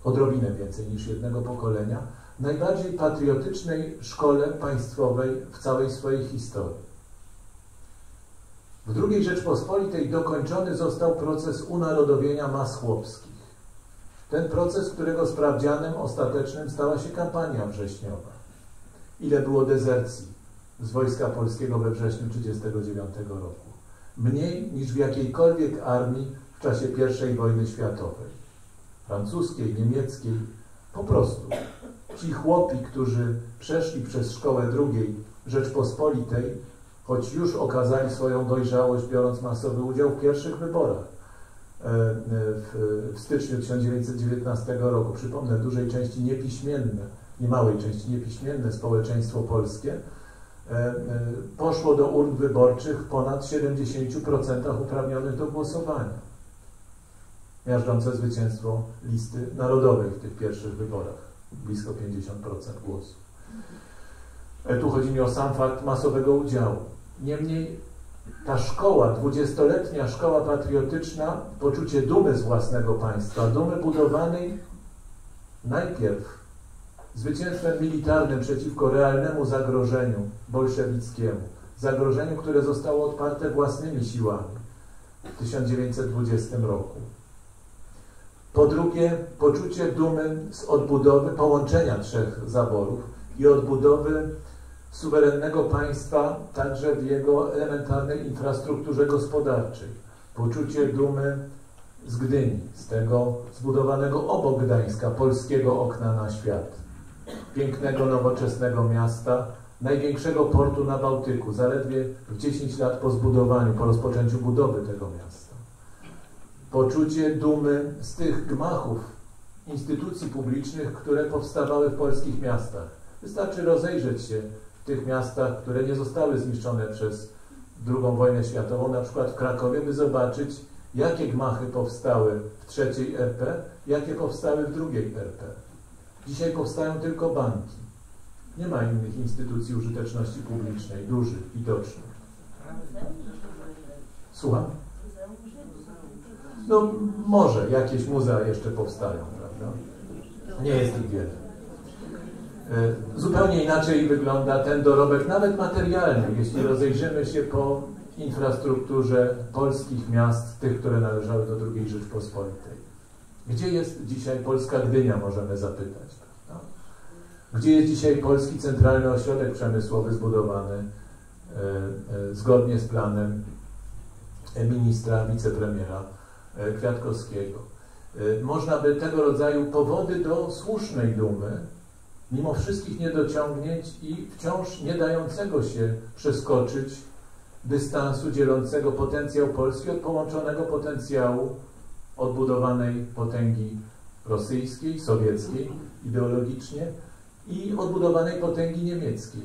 odrobinę więcej niż jednego pokolenia, najbardziej patriotycznej szkole państwowej w całej swojej historii. W II Rzeczpospolitej dokończony został proces unarodowienia mas chłopskich. Ten proces, którego sprawdzianem ostatecznym stała się kampania wrześniowa. Ile było dezercji z Wojska Polskiego we wrześniu 1939 roku? Mniej niż w jakiejkolwiek armii w czasie I wojny światowej. Francuskiej, niemieckiej, po prostu ci chłopi, którzy przeszli przez szkołę drugiej Rzeczpospolitej, choć już okazali swoją dojrzałość, biorąc masowy udział w pierwszych wyborach e, e, w, w styczniu 1919 roku, przypomnę, dużej części niepiśmienne, niemałej części niepiśmienne społeczeństwo polskie, e, poszło do urn wyborczych ponad 70% uprawnionych do głosowania. Miażdżące zwycięstwo listy narodowej w tych pierwszych wyborach blisko 50% głosów. E, tu chodzi mi o sam fakt masowego udziału. Niemniej ta szkoła, dwudziestoletnia szkoła patriotyczna, poczucie dumy z własnego państwa, dumy budowanej najpierw zwycięstwem militarnym przeciwko realnemu zagrożeniu bolszewickiemu, zagrożeniu, które zostało odparte własnymi siłami w 1920 roku. Po drugie, poczucie dumy z odbudowy, połączenia trzech zaborów i odbudowy suwerennego państwa także w jego elementarnej infrastrukturze gospodarczej. Poczucie dumy z Gdyni, z tego zbudowanego obok Gdańska, polskiego okna na świat. Pięknego, nowoczesnego miasta, największego portu na Bałtyku, zaledwie w 10 lat po zbudowaniu, po rozpoczęciu budowy tego miasta poczucie dumy z tych gmachów instytucji publicznych, które powstawały w polskich miastach. Wystarczy rozejrzeć się w tych miastach, które nie zostały zniszczone przez II wojnę światową, na przykład w Krakowie, by zobaczyć, jakie gmachy powstały w trzeciej RP, jakie powstały w drugiej RP. Dzisiaj powstają tylko banki. Nie ma innych instytucji użyteczności publicznej, dużych, widocznych. Słucham? No może jakieś muzea jeszcze powstają, prawda? Nie jest ich wiele. E, zupełnie inaczej wygląda ten dorobek, nawet materialny, jeśli rozejrzymy się po infrastrukturze polskich miast, tych, które należały do II Rzeczpospolitej. Gdzie jest dzisiaj polska Gdynia, możemy zapytać. Prawda? Gdzie jest dzisiaj polski centralny ośrodek przemysłowy zbudowany e, e, zgodnie z planem ministra, wicepremiera Kwiatkowskiego. E, można by tego rodzaju powody do słusznej dumy, mimo wszystkich niedociągnięć i wciąż nie dającego się przeskoczyć dystansu dzielącego potencjał Polski od połączonego potencjału odbudowanej potęgi rosyjskiej, sowieckiej ideologicznie i odbudowanej potęgi niemieckiej.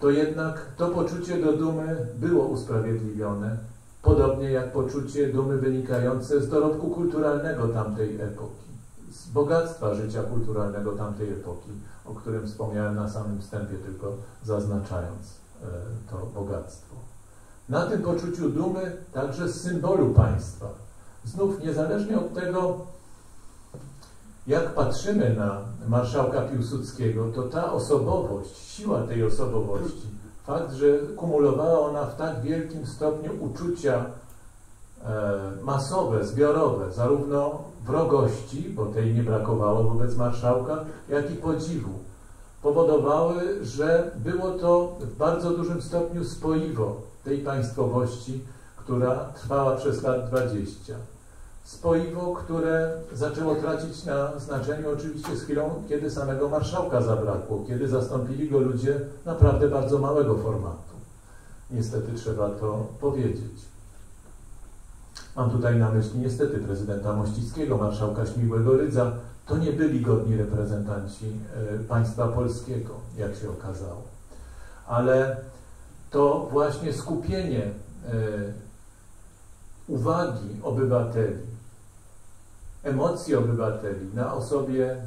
To jednak to poczucie do dumy było usprawiedliwione, podobnie jak poczucie dumy wynikające z dorobku kulturalnego tamtej epoki, z bogactwa życia kulturalnego tamtej epoki, o którym wspomniałem na samym wstępie, tylko zaznaczając e, to bogactwo. Na tym poczuciu dumy także z symbolu państwa. Znów niezależnie od tego, jak patrzymy na marszałka Piłsudskiego, to ta osobowość, siła tej osobowości, fakt, że kumulowała ona w tak wielkim stopniu uczucia e, masowe, zbiorowe, zarówno wrogości, bo tej nie brakowało wobec marszałka, jak i podziwu, powodowały, że było to w bardzo dużym stopniu spoiwo tej państwowości, która trwała przez lat 20 spoiwo, które zaczęło tracić na znaczeniu oczywiście z chwilą, kiedy samego marszałka zabrakło, kiedy zastąpili go ludzie naprawdę bardzo małego formatu. Niestety trzeba to powiedzieć. Mam tutaj na myśli niestety prezydenta Mościckiego, marszałka Śmigłego Rydza. To nie byli godni reprezentanci e, państwa polskiego, jak się okazało. Ale to właśnie skupienie e, uwagi obywateli emocji obywateli, na osobie e,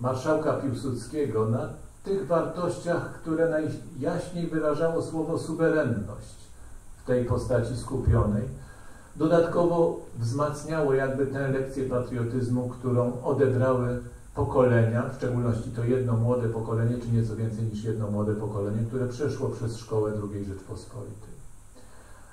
marszałka Piłsudskiego, na tych wartościach, które najjaśniej wyrażało słowo suwerenność w tej postaci skupionej, dodatkowo wzmacniało jakby tę lekcję patriotyzmu, którą odebrały pokolenia, w szczególności to jedno młode pokolenie, czy nieco więcej niż jedno młode pokolenie, które przeszło przez szkołę II Rzeczpospolitej.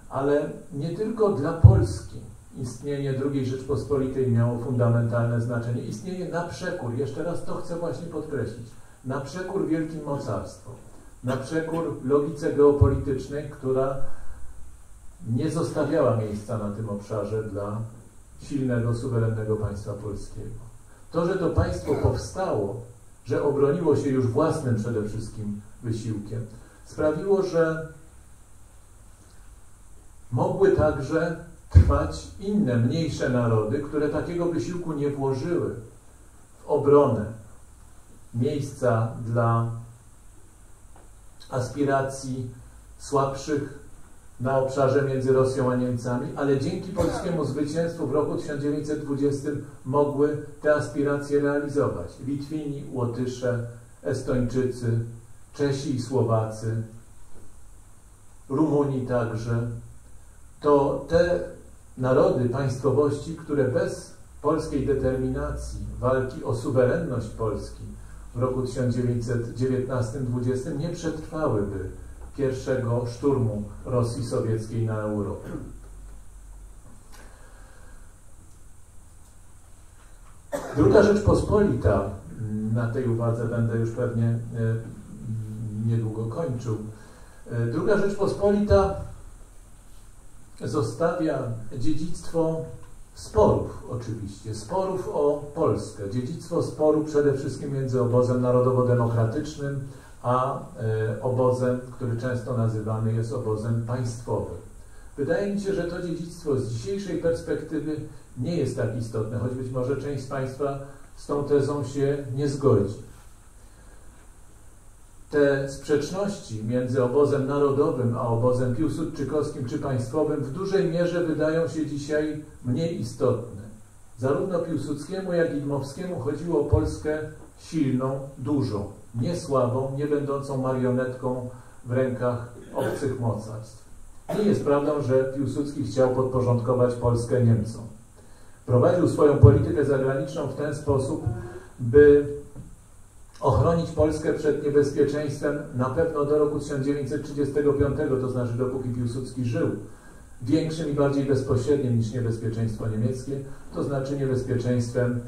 Ale nie tylko dla Polski, istnienie II Rzeczpospolitej miało fundamentalne znaczenie. Istnienie na przekór, jeszcze raz to chcę właśnie podkreślić, na przekór wielkim mocarstwom, na przekór logice geopolitycznej, która nie zostawiała miejsca na tym obszarze dla silnego, suwerennego państwa polskiego. To, że to państwo powstało, że obroniło się już własnym przede wszystkim wysiłkiem, sprawiło, że mogły także trwać inne, mniejsze narody, które takiego wysiłku nie włożyły w obronę miejsca dla aspiracji słabszych na obszarze między Rosją a Niemcami, ale dzięki polskiemu zwycięstwu w roku 1920 mogły te aspiracje realizować. Litwini, Łotysze, Estończycy, Czesi i Słowacy, Rumuni także. To te narody, państwowości, które bez polskiej determinacji walki o suwerenność Polski w roku 1919-20 nie przetrwałyby pierwszego szturmu Rosji sowieckiej na Europę. Druga Rzeczpospolita, na tej uwadze będę już pewnie e, niedługo kończył. E, Druga Rzeczpospolita zostawia dziedzictwo sporów oczywiście, sporów o Polskę, dziedzictwo sporu przede wszystkim między obozem narodowo-demokratycznym a e, obozem, który często nazywany jest obozem państwowym. Wydaje mi się, że to dziedzictwo z dzisiejszej perspektywy nie jest tak istotne, choć być może część z Państwa z tą tezą się nie zgodzi te sprzeczności między obozem narodowym a obozem piłsudczykowskim czy państwowym w dużej mierze wydają się dzisiaj mniej istotne. Zarówno Piłsudskiemu, jak i Dmowskiemu chodziło o Polskę silną, dużą, nie słabą, nie będącą marionetką w rękach obcych mocarstw. Nie jest prawdą, że Piłsudski chciał podporządkować Polskę Niemcom. Prowadził swoją politykę zagraniczną w ten sposób, by ochronić Polskę przed niebezpieczeństwem na pewno do roku 1935, to znaczy dopóki Piłsudski żył, większym i bardziej bezpośrednim niż niebezpieczeństwo niemieckie, to znaczy niebezpieczeństwem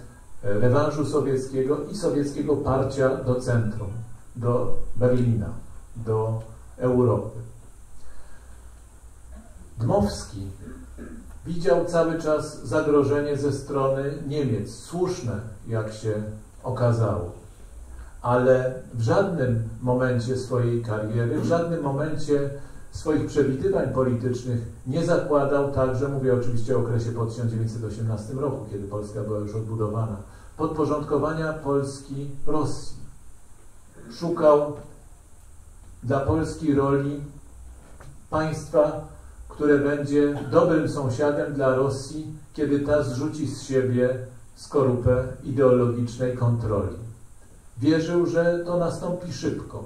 e, rewanżu sowieckiego i sowieckiego parcia do centrum, do Berlina, do Europy. Dmowski widział cały czas zagrożenie ze strony Niemiec, słuszne, jak się okazało ale w żadnym momencie swojej kariery, w żadnym momencie swoich przewidywań politycznych nie zakładał także, mówię oczywiście o okresie po 1918 roku, kiedy Polska była już odbudowana, podporządkowania Polski Rosji. Szukał dla Polski roli państwa, które będzie dobrym sąsiadem dla Rosji, kiedy ta zrzuci z siebie skorupę ideologicznej kontroli. Wierzył, że to nastąpi szybko,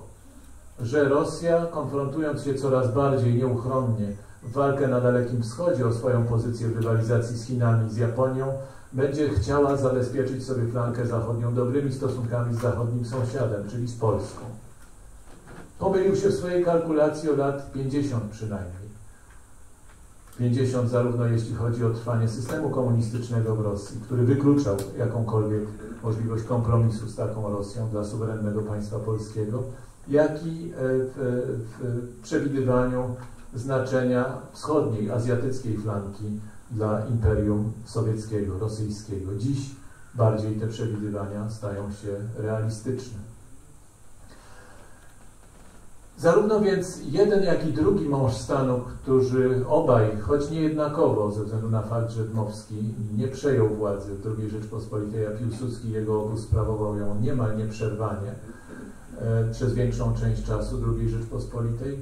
że Rosja, konfrontując się coraz bardziej nieuchronnie w walkę na Dalekim Wschodzie o swoją pozycję w rywalizacji z Chinami, z Japonią, będzie chciała zabezpieczyć sobie flankę zachodnią dobrymi stosunkami z zachodnim sąsiadem, czyli z Polską. Pomylił się w swojej kalkulacji o lat 50 przynajmniej. 50 zarówno jeśli chodzi o trwanie systemu komunistycznego w Rosji, który wykluczał jakąkolwiek możliwość kompromisu z taką Rosją dla suwerennego państwa polskiego, jak i e, w, w przewidywaniu znaczenia wschodniej, azjatyckiej flanki dla Imperium Sowieckiego, rosyjskiego. Dziś bardziej te przewidywania stają się realistyczne. Zarówno więc jeden, jak i drugi mąż stanu, którzy obaj, choć niejednakowo, ze względu na fakt, że Dmowski nie przejął władzy II Rzeczpospolitej, a Piłsudski jego obóz sprawował ją niemal nieprzerwanie e, przez większą część czasu II Rzeczpospolitej,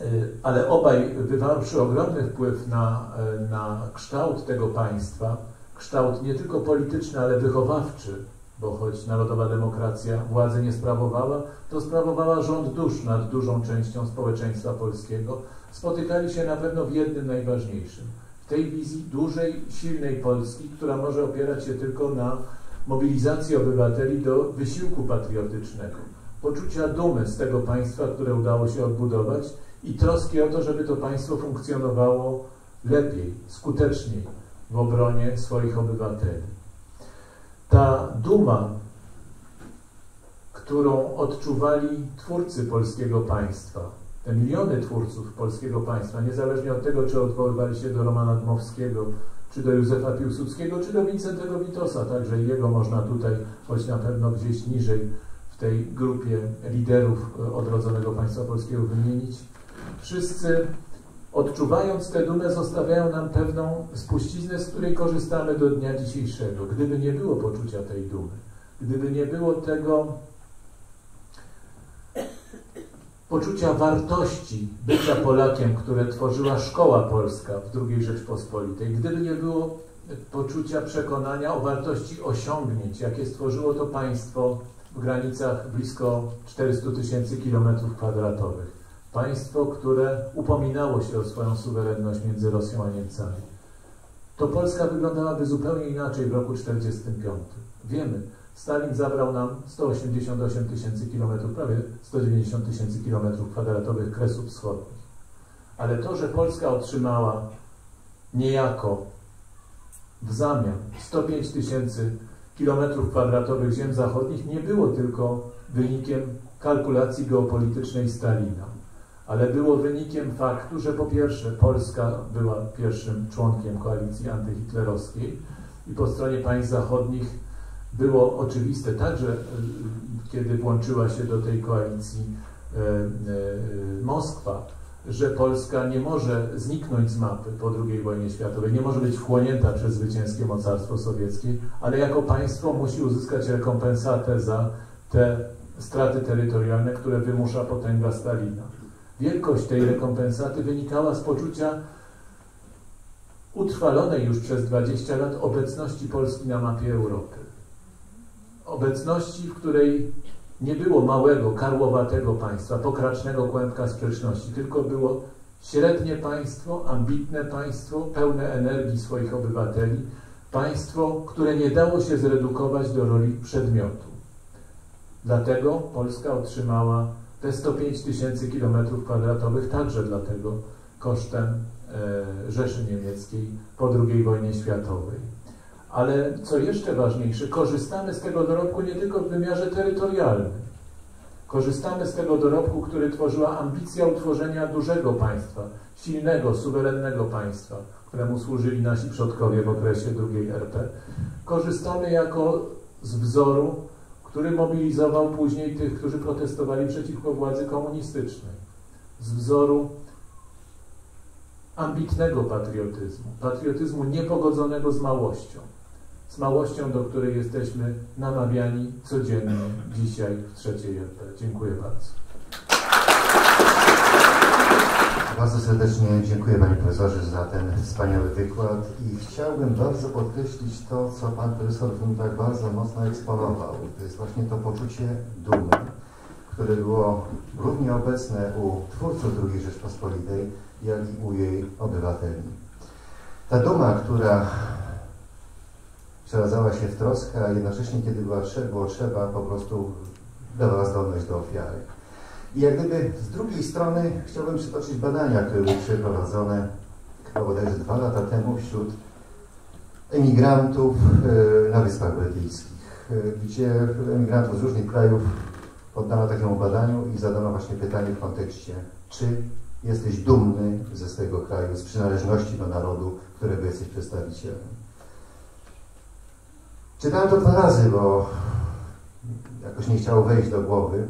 e, ale obaj wywarłszy ogromny wpływ na, e, na kształt tego państwa, kształt nie tylko polityczny, ale wychowawczy, bo choć narodowa demokracja władzy nie sprawowała, to sprawowała rząd dusz nad dużą częścią społeczeństwa polskiego, spotykali się na pewno w jednym najważniejszym. W tej wizji dużej, silnej Polski, która może opierać się tylko na mobilizacji obywateli do wysiłku patriotycznego, poczucia dumy z tego państwa, które udało się odbudować i troski o to, żeby to państwo funkcjonowało lepiej, skuteczniej w obronie swoich obywateli. Ta duma, którą odczuwali twórcy polskiego państwa, te miliony twórców polskiego państwa, niezależnie od tego, czy odwoływali się do Romana Dmowskiego, czy do Józefa Piłsudskiego, czy do Wincentego Witosa, także jego można tutaj, choć na pewno gdzieś niżej w tej grupie liderów e, odrodzonego państwa polskiego wymienić. Wszyscy odczuwając tę dumę, zostawiają nam pewną spuściznę, z której korzystamy do dnia dzisiejszego. Gdyby nie było poczucia tej dumy, gdyby nie było tego poczucia wartości bycia Polakiem, które tworzyła szkoła polska w II Rzeczpospolitej, gdyby nie było poczucia przekonania o wartości osiągnięć, jakie stworzyło to państwo w granicach blisko 400 tysięcy kilometrów kwadratowych, Państwo, które upominało się o swoją suwerenność między Rosją a Niemcami. To Polska wyglądałaby zupełnie inaczej w roku 1945. Wiemy, Stalin zabrał nam 188 tysięcy kilometrów, prawie 190 tysięcy kilometrów kwadratowych kresów wschodnich. Ale to, że Polska otrzymała niejako w zamian 105 tysięcy kilometrów kwadratowych ziem zachodnich, nie było tylko wynikiem kalkulacji geopolitycznej Stalina ale było wynikiem faktu, że po pierwsze Polska była pierwszym członkiem koalicji antyhitlerowskiej i po stronie państw zachodnich było oczywiste także, e, kiedy włączyła się do tej koalicji e, e, Moskwa, że Polska nie może zniknąć z mapy po II wojnie światowej, nie może być wchłonięta przez zwycięskie mocarstwo sowieckie, ale jako państwo musi uzyskać rekompensatę za te straty terytorialne, które wymusza potęga Stalina. Wielkość tej rekompensaty wynikała z poczucia utrwalonej już przez 20 lat obecności Polski na mapie Europy. Obecności, w której nie było małego, karłowatego państwa, pokracznego kłębka sprzeczności, tylko było średnie państwo, ambitne państwo, pełne energii swoich obywateli, państwo, które nie dało się zredukować do roli przedmiotu. Dlatego Polska otrzymała te 105 tysięcy kilometrów kwadratowych także dlatego kosztem e, Rzeszy Niemieckiej po II wojnie światowej. Ale co jeszcze ważniejsze, korzystamy z tego dorobku nie tylko w wymiarze terytorialnym. Korzystamy z tego dorobku, który tworzyła ambicja utworzenia dużego państwa, silnego, suwerennego państwa, któremu służyli nasi przodkowie w okresie II RP. Korzystamy jako z wzoru który mobilizował później tych, którzy protestowali przeciwko władzy komunistycznej. z wzoru ambitnego patriotyzmu, patriotyzmu niepogodzonego z małością, z małością, do której jesteśmy namawiani codziennie dzisiaj w trzeciej RP. Dziękuję bardzo. Bardzo serdecznie dziękuję Panie Profesorze za ten wspaniały wykład i chciałbym bardzo podkreślić to, co Pan Profesor w tak bardzo mocno eksponował. To jest właśnie to poczucie dumy, które było równie obecne u twórców II Rzeczpospolitej, jak i u jej obywateli. Ta duma, która przeradzała się w troskę, a jednocześnie, kiedy była, było trzeba, po prostu dawała zdolność do ofiary. I jak gdyby z drugiej strony chciałbym przytoczyć badania, które były przeprowadzone chyba bodajże dwa lata temu wśród emigrantów e, na Wyspach Brytyjskich, e, gdzie emigrantów z różnych krajów poddano takiemu badaniu i zadano właśnie pytanie w kontekście, czy jesteś dumny ze swojego kraju, z przynależności do narodu, którego jesteś przedstawicielem. Czytałem to dwa razy, bo jakoś nie chciało wejść do głowy.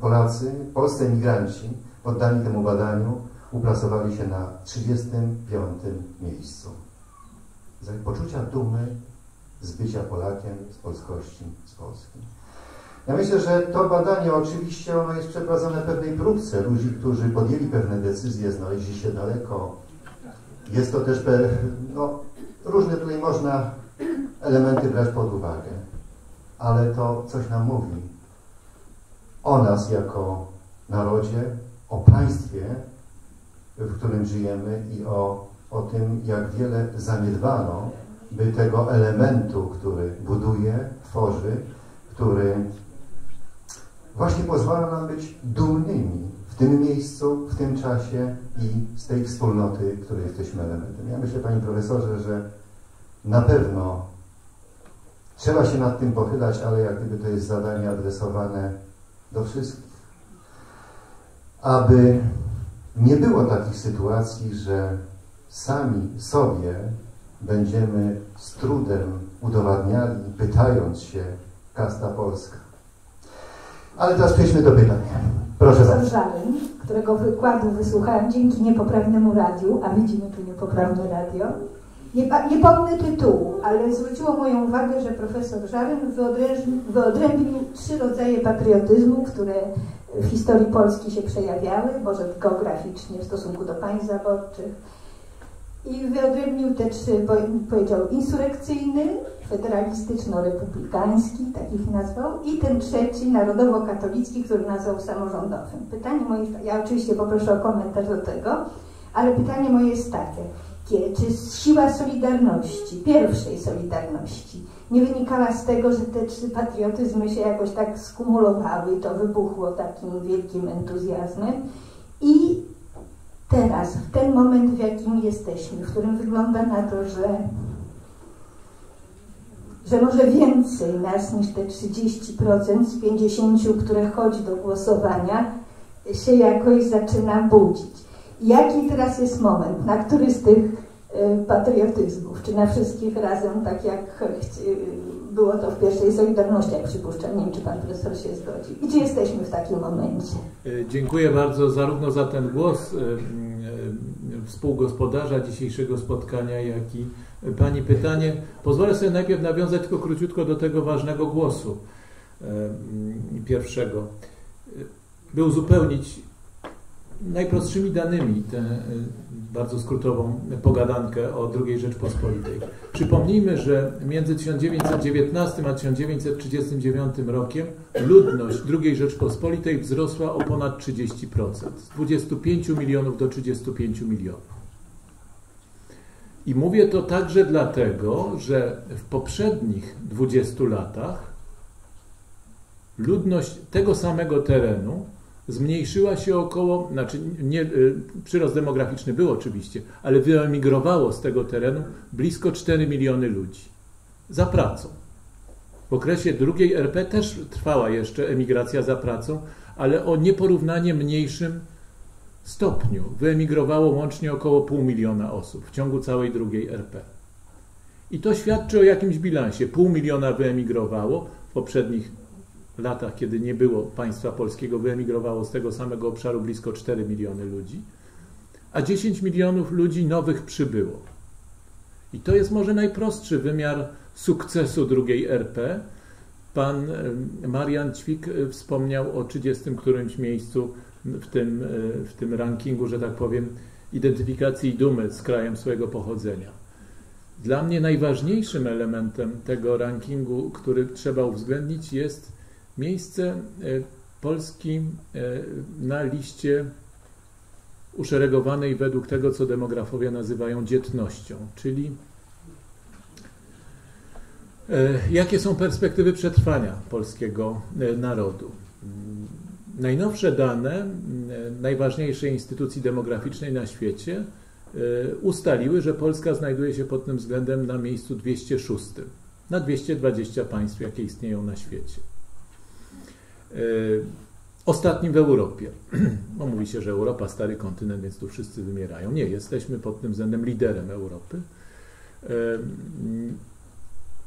Polacy, polscy emigranci poddani temu badaniu uplasowali się na 35 miejscu. Z poczucia dumy z bycia Polakiem, z polskości, z Polski. Ja myślę, że to badanie oczywiście ono jest przeprowadzone pewnej próbce ludzi, którzy podjęli pewne decyzje, znaleźli się daleko. Jest to też, no, różne tutaj można elementy brać pod uwagę, ale to coś nam mówi o nas jako narodzie, o państwie, w którym żyjemy i o, o tym, jak wiele zaniedbano, by tego elementu, który buduje, tworzy, który właśnie pozwala nam być dumnymi w tym miejscu, w tym czasie i z tej wspólnoty, której jesteśmy elementem. Ja myślę, Panie Profesorze, że na pewno trzeba się nad tym pochylać, ale jak gdyby to jest zadanie adresowane do wszystkich. Aby nie było takich sytuacji, że sami sobie będziemy z trudem udowadniali, pytając się, kasta polska. Ale teraz przejdźmy do pytań. Proszę bardzo. Żalem, którego wykładu wysłuchałem dzięki niepoprawnemu radiu, a widzimy tu niepoprawne radio. Nie, nie pomnę tytułu, ale zwróciło moją uwagę, że profesor Żaryn wyodrębnił trzy rodzaje patriotyzmu, które w historii Polski się przejawiały, może geograficznie w stosunku do państw zaborczych. I wyodrębnił te trzy, powiedział, insurekcyjny, federalistyczno-republikański, takich nazwał, i ten trzeci, narodowo-katolicki, który nazwał samorządowym. Pytanie moje, ja oczywiście poproszę o komentarz do tego, ale pytanie moje jest takie, czy siła Solidarności, pierwszej Solidarności, nie wynikała z tego, że te trzy patriotyzmy się jakoś tak skumulowały i to wybuchło takim wielkim entuzjazmem i teraz, w ten moment, w jakim jesteśmy, w którym wygląda na to, że że może więcej nas niż te 30% z 50, które chodzi do głosowania, się jakoś zaczyna budzić. Jaki teraz jest moment, na który z tych y, patriotyzmów, czy na wszystkich razem, tak jak było to w pierwszej Solidarności, jak przypuszczam, nie wiem, czy pan profesor się zgodzi. Gdzie jesteśmy w takim momencie? Y, dziękuję bardzo zarówno za ten głos y, współgospodarza dzisiejszego spotkania, jak i Pani pytanie. Pozwolę sobie najpierw nawiązać tylko króciutko do tego ważnego głosu pierwszego. By uzupełnić najprostszymi danymi tę e, bardzo skrótową pogadankę o II Rzeczpospolitej. Przypomnijmy, że między 1919 a 1939 rokiem ludność II Rzeczpospolitej wzrosła o ponad 30%, z 25 milionów do 35 milionów. I mówię to także dlatego, że w poprzednich 20 latach ludność tego samego terenu zmniejszyła się około, znaczy nie, y, przyrost demograficzny był oczywiście, ale wyemigrowało z tego terenu blisko 4 miliony ludzi za pracą. W okresie drugiej RP też trwała jeszcze emigracja za pracą, ale o nieporównanie mniejszym stopniu wyemigrowało łącznie około pół miliona osób w ciągu całej drugiej RP. I to świadczy o jakimś bilansie. Pół miliona wyemigrowało w poprzednich latach, kiedy nie było państwa polskiego, wyemigrowało z tego samego obszaru blisko 4 miliony ludzi, a 10 milionów ludzi nowych przybyło. I to jest może najprostszy wymiar sukcesu drugiej RP. Pan Marian Ćwik e, wspomniał o 30 którymś miejscu w tym, e, w tym rankingu, że tak powiem, identyfikacji i dumy z krajem swojego pochodzenia. Dla mnie najważniejszym elementem tego rankingu, który trzeba uwzględnić, jest miejsce e, Polski na liście uszeregowanej według tego, co demografowie nazywają dzietnością, czyli e, jakie są perspektywy przetrwania polskiego e, narodu. Najnowsze dane e, najważniejszej instytucji demograficznej na świecie ustaliły, że Polska znajduje się pod tym względem na miejscu 206 na 220 państw, jakie istnieją na świecie ostatnim w Europie. No, mówi się, że Europa stary kontynent, więc tu wszyscy wymierają. Nie, jesteśmy pod tym względem liderem Europy.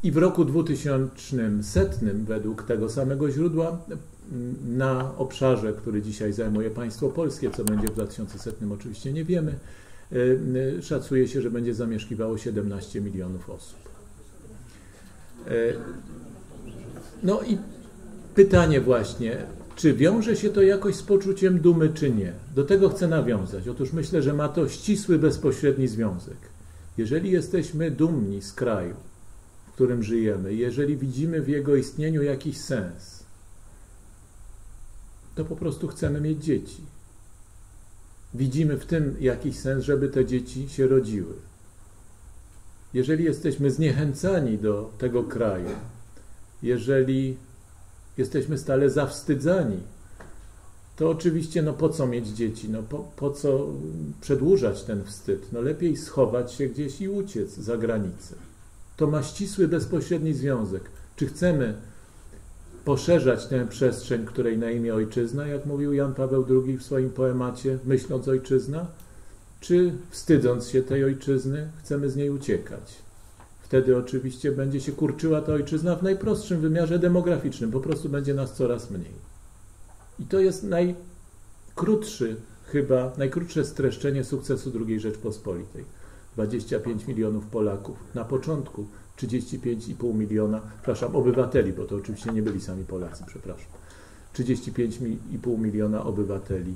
I w roku 2100 według tego samego źródła na obszarze, który dzisiaj zajmuje państwo polskie, co będzie w 2100 oczywiście nie wiemy, szacuje się, że będzie zamieszkiwało 17 milionów osób. E, no i pytanie właśnie, czy wiąże się to jakoś z poczuciem dumy, czy nie? Do tego chcę nawiązać. Otóż myślę, że ma to ścisły, bezpośredni związek. Jeżeli jesteśmy dumni z kraju, w którym żyjemy, jeżeli widzimy w jego istnieniu jakiś sens, to po prostu chcemy mieć dzieci. Widzimy w tym jakiś sens, żeby te dzieci się rodziły. Jeżeli jesteśmy zniechęcani do tego kraju, jeżeli jesteśmy stale zawstydzani. To oczywiście, no po co mieć dzieci? No po, po co przedłużać ten wstyd? No lepiej schować się gdzieś i uciec za granicę. To ma ścisły, bezpośredni związek. Czy chcemy poszerzać tę przestrzeń, której na imię ojczyzna, jak mówił Jan Paweł II w swoim poemacie Myśląc ojczyzna, czy wstydząc się tej ojczyzny, chcemy z niej uciekać? Wtedy oczywiście będzie się kurczyła ta ojczyzna w najprostszym wymiarze demograficznym, po prostu będzie nas coraz mniej. I to jest najkrótszy, chyba najkrótsze streszczenie sukcesu II Rzeczpospolitej. 25 milionów Polaków. Na początku 35,5 miliona, przepraszam, obywateli, bo to oczywiście nie byli sami Polacy, przepraszam. 35,5 miliona obywateli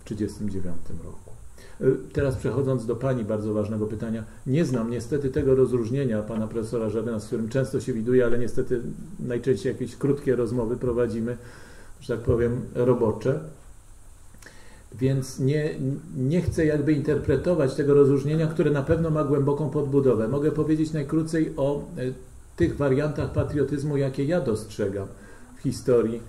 w 1939 roku. E, teraz przechodząc do Pani bardzo ważnego pytania, nie znam niestety tego rozróżnienia Pana Profesora Żabena, z którym często się widuje, ale niestety najczęściej jakieś krótkie rozmowy prowadzimy, że tak powiem, robocze. Więc nie, nie chcę jakby interpretować tego rozróżnienia, które na pewno ma głęboką podbudowę. Mogę powiedzieć najkrócej o e, tych wariantach patriotyzmu, jakie ja dostrzegam w historii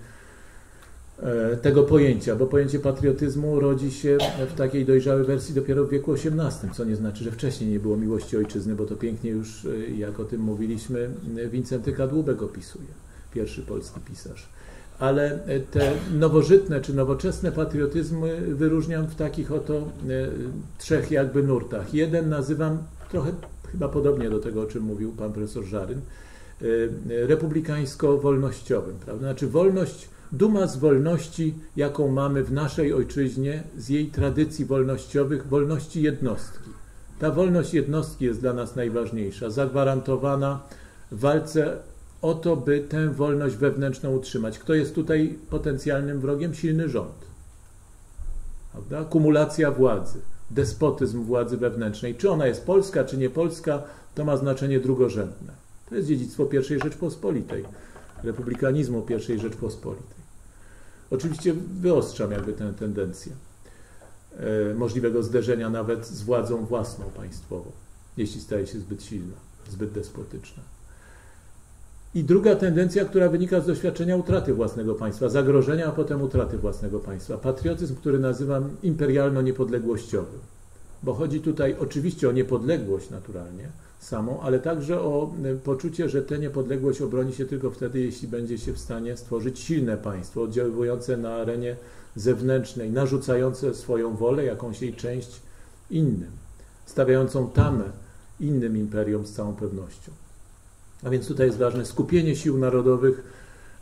tego pojęcia, bo pojęcie patriotyzmu rodzi się w takiej dojrzałej wersji dopiero w wieku XVIII, co nie znaczy, że wcześniej nie było miłości ojczyzny, bo to pięknie już, e, jak o tym mówiliśmy, Wincenty Kadłubek opisuje, pierwszy polski pisarz. Ale te nowożytne czy nowoczesne patriotyzmy wyróżniam w takich oto e, trzech jakby nurtach. Jeden nazywam trochę chyba podobnie do tego, o czym mówił pan profesor Żaryn, republikańsko-wolnościowym, prawda? Znaczy wolność Duma z wolności, jaką mamy w naszej ojczyźnie, z jej tradycji wolnościowych, wolności jednostki. Ta wolność jednostki jest dla nas najważniejsza, zagwarantowana w walce o to, by tę wolność wewnętrzną utrzymać. Kto jest tutaj potencjalnym wrogiem? Silny rząd. Prawda? Kumulacja władzy, despotyzm władzy wewnętrznej. Czy ona jest polska, czy nie polska, to ma znaczenie drugorzędne. To jest dziedzictwo I Rzeczpospolitej, republikanizmu I Rzeczpospolitej. Oczywiście wyostrzam jakby tę tendencję e, możliwego zderzenia nawet z władzą własną państwową, jeśli staje się zbyt silna, zbyt despotyczna. I druga tendencja, która wynika z doświadczenia utraty własnego państwa, zagrożenia, a potem utraty własnego państwa. Patriotyzm, który nazywam imperialno-niepodległościowym, bo chodzi tutaj oczywiście o niepodległość naturalnie, samą, ale także o y, poczucie, że tę niepodległość obroni się tylko wtedy, jeśli będzie się w stanie stworzyć silne państwo, oddziaływujące na arenie zewnętrznej, narzucające swoją wolę, jakąś jej część innym, stawiającą tamę innym imperium z całą pewnością. A więc tutaj jest ważne skupienie sił narodowych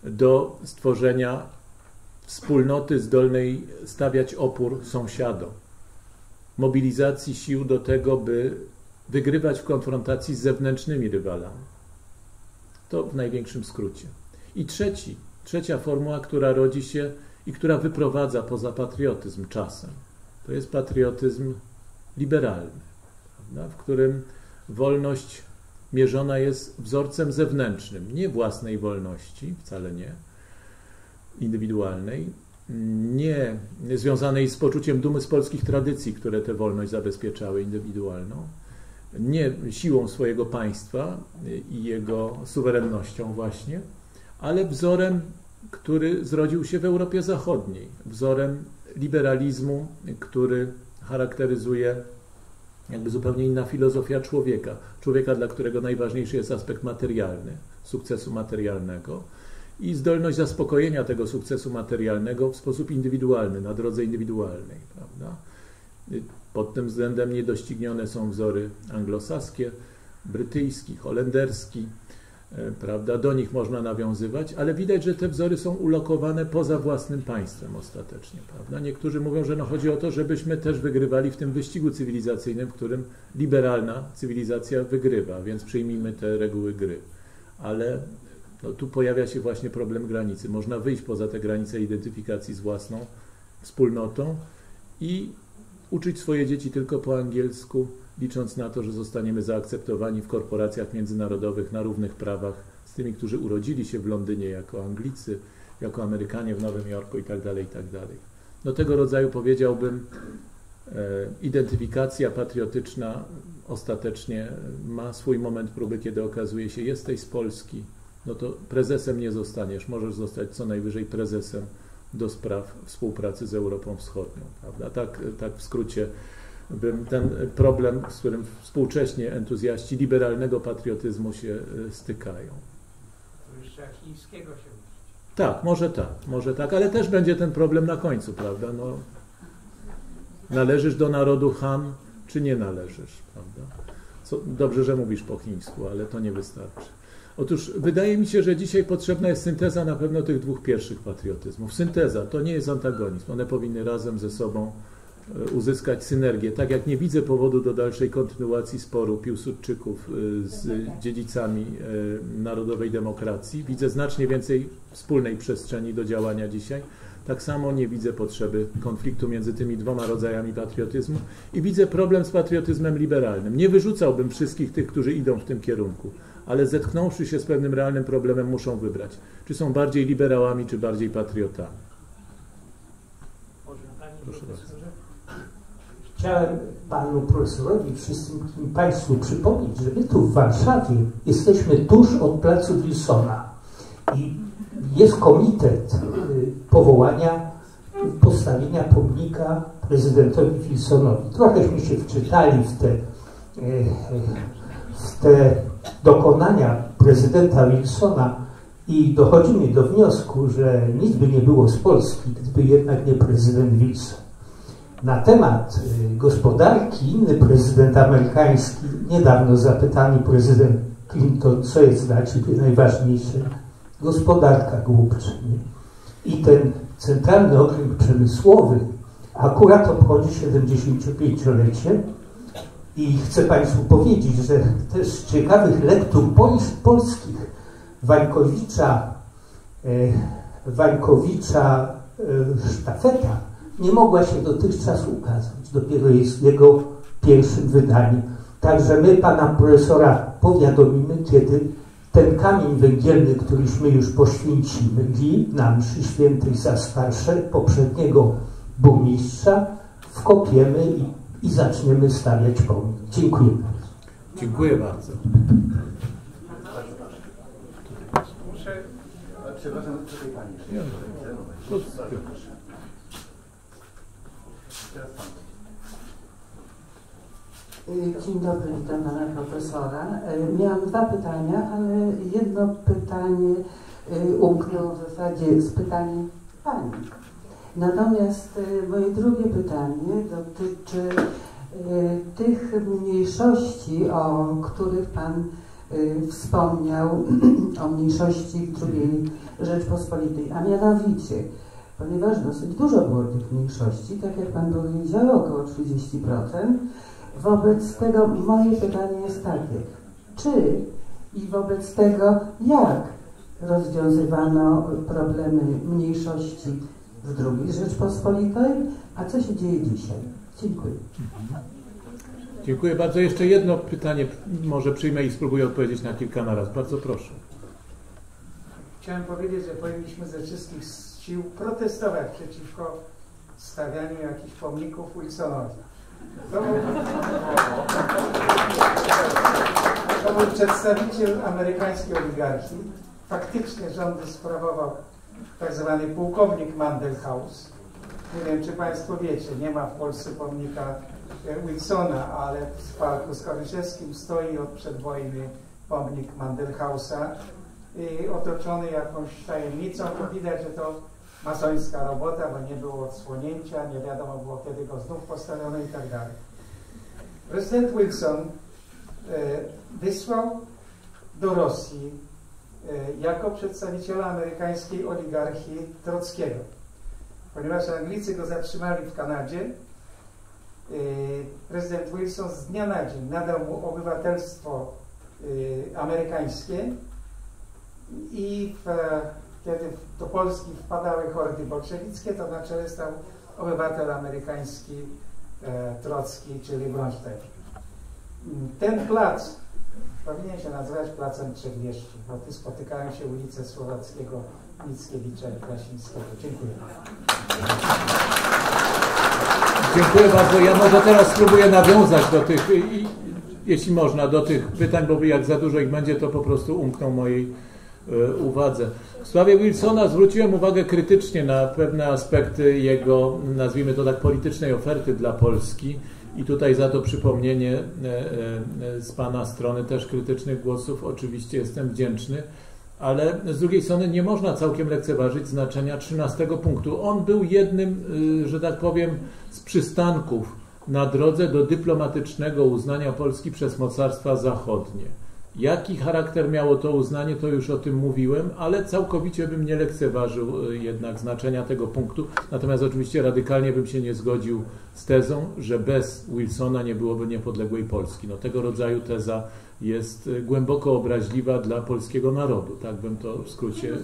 do stworzenia wspólnoty zdolnej stawiać opór sąsiadom, mobilizacji sił do tego, by wygrywać w konfrontacji z zewnętrznymi rywalami. To w największym skrócie. I trzeci, trzecia formuła, która rodzi się i która wyprowadza poza patriotyzm czasem, to jest patriotyzm liberalny, prawda? w którym wolność mierzona jest wzorcem zewnętrznym, nie własnej wolności, wcale nie, indywidualnej, nie związanej z poczuciem dumy z polskich tradycji, które tę wolność zabezpieczały indywidualną, nie siłą swojego państwa i jego suwerennością właśnie, ale wzorem, który zrodził się w Europie Zachodniej, wzorem liberalizmu, który charakteryzuje jakby zupełnie inna filozofia człowieka. Człowieka, dla którego najważniejszy jest aspekt materialny, sukcesu materialnego i zdolność zaspokojenia tego sukcesu materialnego w sposób indywidualny, na drodze indywidualnej. Prawda? Pod tym względem niedoścignione są wzory anglosaskie, brytyjski, holenderski, e, prawda? Do nich można nawiązywać, ale widać, że te wzory są ulokowane poza własnym państwem ostatecznie, prawda? Niektórzy mówią, że no chodzi o to, żebyśmy też wygrywali w tym wyścigu cywilizacyjnym, w którym liberalna cywilizacja wygrywa, więc przyjmijmy te reguły gry. Ale no, tu pojawia się właśnie problem granicy. Można wyjść poza te granice identyfikacji z własną wspólnotą i uczyć swoje dzieci tylko po angielsku, licząc na to, że zostaniemy zaakceptowani w korporacjach międzynarodowych na równych prawach z tymi, którzy urodzili się w Londynie jako Anglicy, jako Amerykanie w Nowym Jorku itd. Itd. No tego rodzaju powiedziałbym e, identyfikacja patriotyczna ostatecznie ma swój moment próby, kiedy okazuje się, jesteś z Polski, no to prezesem nie zostaniesz, możesz zostać co najwyżej prezesem do spraw współpracy z Europą Wschodnią. Prawda? Tak, tak w skrócie bym ten problem, z którym współcześnie entuzjaści liberalnego patriotyzmu się e, stykają. To jeszcze chińskiego się uczyć. Tak, może tak, może tak, ale też będzie ten problem na końcu, prawda? No, należysz do narodu Han, czy nie należysz, prawda? Co, dobrze, że mówisz po chińsku, ale to nie wystarczy. Otóż wydaje mi się, że dzisiaj potrzebna jest synteza na pewno tych dwóch pierwszych patriotyzmów. Synteza to nie jest antagonizm. One powinny razem ze sobą e, uzyskać synergię. Tak jak nie widzę powodu do dalszej kontynuacji sporu Piłsudczyków e, z dziedzicami e, narodowej demokracji, widzę znacznie więcej wspólnej przestrzeni do działania dzisiaj. Tak samo nie widzę potrzeby konfliktu między tymi dwoma rodzajami patriotyzmu i widzę problem z patriotyzmem liberalnym. Nie wyrzucałbym wszystkich tych, którzy idą w tym kierunku ale zetknąwszy się z pewnym realnym problemem, muszą wybrać, czy są bardziej liberałami, czy bardziej patriotami. Proszę bardzo. Chciałem panu profesorowi wszystkim państwu przypomnieć, że my tu w Warszawie jesteśmy tuż od placu Wilsona i jest komitet y, powołania, postawienia pomnika prezydentowi Wilsonowi. Trochęśmy się wczytali w te, y, y, w te dokonania prezydenta Wilsona i dochodzimy do wniosku, że nic by nie było z Polski, gdyby jednak nie prezydent Wilson. Na temat y, gospodarki inny prezydent amerykański, niedawno zapytany prezydent Clinton, co jest dla ciebie najważniejsze? Gospodarka głupcze. I ten centralny okręg przemysłowy akurat obchodzi 75-lecie i chcę Państwu powiedzieć, że też z ciekawych lektur polskich Wańkowicza, e, Wańkowicza e, sztafeta nie mogła się dotychczas ukazać. Dopiero jest jego pierwszym wydaniem. Także my pana profesora powiadomimy, kiedy ten kamień węgielny, któryśmy już poświęcili na mszy świętej za starsze poprzedniego burmistrza, wkopiemy i i zaczniemy stawiać pomnik. Dziękuję bardzo. Dziękuję bardzo. Przepraszam, tutaj pani. Dzień dobry, witam pana profesora. E, miałam dwa pytania, ale jedno pytanie e, umknęło w zasadzie z pytaniem pani. Natomiast e, moje drugie pytanie dotyczy e, tych mniejszości, o których Pan y, wspomniał o mniejszości II Rzeczpospolitej, a mianowicie, ponieważ dosyć dużo było tych mniejszości, tak jak Pan powiedział, około 30%, wobec tego moje pytanie jest takie, czy i wobec tego jak rozwiązywano problemy mniejszości w II Rzeczpospolitej, a co się dzieje dzisiaj? Dziękuję. Dziękuję bardzo. Jeszcze jedno pytanie może przyjmę i spróbuję odpowiedzieć na kilka naraz. Bardzo proszę. Chciałem powiedzieć, że powinniśmy ze wszystkich sił protestować przeciwko stawianiu jakichś pomników Wilsonowi. To był, to był przedstawiciel amerykańskiej oligarchii. Faktycznie rządy sprawował tak zwany pułkownik Mandelhaus. Nie wiem, czy Państwo wiecie, nie ma w Polsce pomnika Wilsona, ale w Parku Skoryszewskim stoi od przedwojny pomnik Mandelhausa otoczony jakąś tajemnicą. To widać, że to masońska robota, bo nie było odsłonięcia, nie wiadomo było, kiedy go znów postawiono i tak dalej. Prezydent Wilson e, wysłał do Rosji jako przedstawiciela amerykańskiej oligarchii Trockiego. Ponieważ Anglicy go zatrzymali w Kanadzie, e, prezydent Wilson z dnia na dzień nadał mu obywatelstwo amerykańskie i w, kiedy do Polski wpadały hordy bolszewickie, to na czele stał obywatel amerykański e, Trocki, czyli Bronstein. Ten plac powinien się nazywać Placem Trzech Wieszczy, bo tu spotykają się ulice Słowackiego, Mickiewicza i Krasińskiego. Dziękuję. Dziękuję bardzo. Ja może teraz spróbuję nawiązać do tych, jeśli można, do tych pytań, bo jak za dużo ich będzie, to po prostu umkną mojej e, uwadze. W sprawie Wilsona zwróciłem uwagę krytycznie na pewne aspekty jego, nazwijmy to tak, politycznej oferty dla Polski. I tutaj za to przypomnienie e, e, z Pana strony też krytycznych głosów oczywiście jestem wdzięczny, ale z drugiej strony nie można całkiem lekceważyć znaczenia 13 punktu. On był jednym, y, że tak powiem, z przystanków na drodze do dyplomatycznego uznania Polski przez mocarstwa zachodnie. Jaki charakter miało to uznanie, to już o tym mówiłem, ale całkowicie bym nie lekceważył y, jednak znaczenia tego punktu. Natomiast oczywiście radykalnie bym się nie zgodził z tezą, że bez Wilsona nie byłoby niepodległej Polski. No, tego rodzaju teza jest y, głęboko obraźliwa dla polskiego narodu, tak bym to w skrócie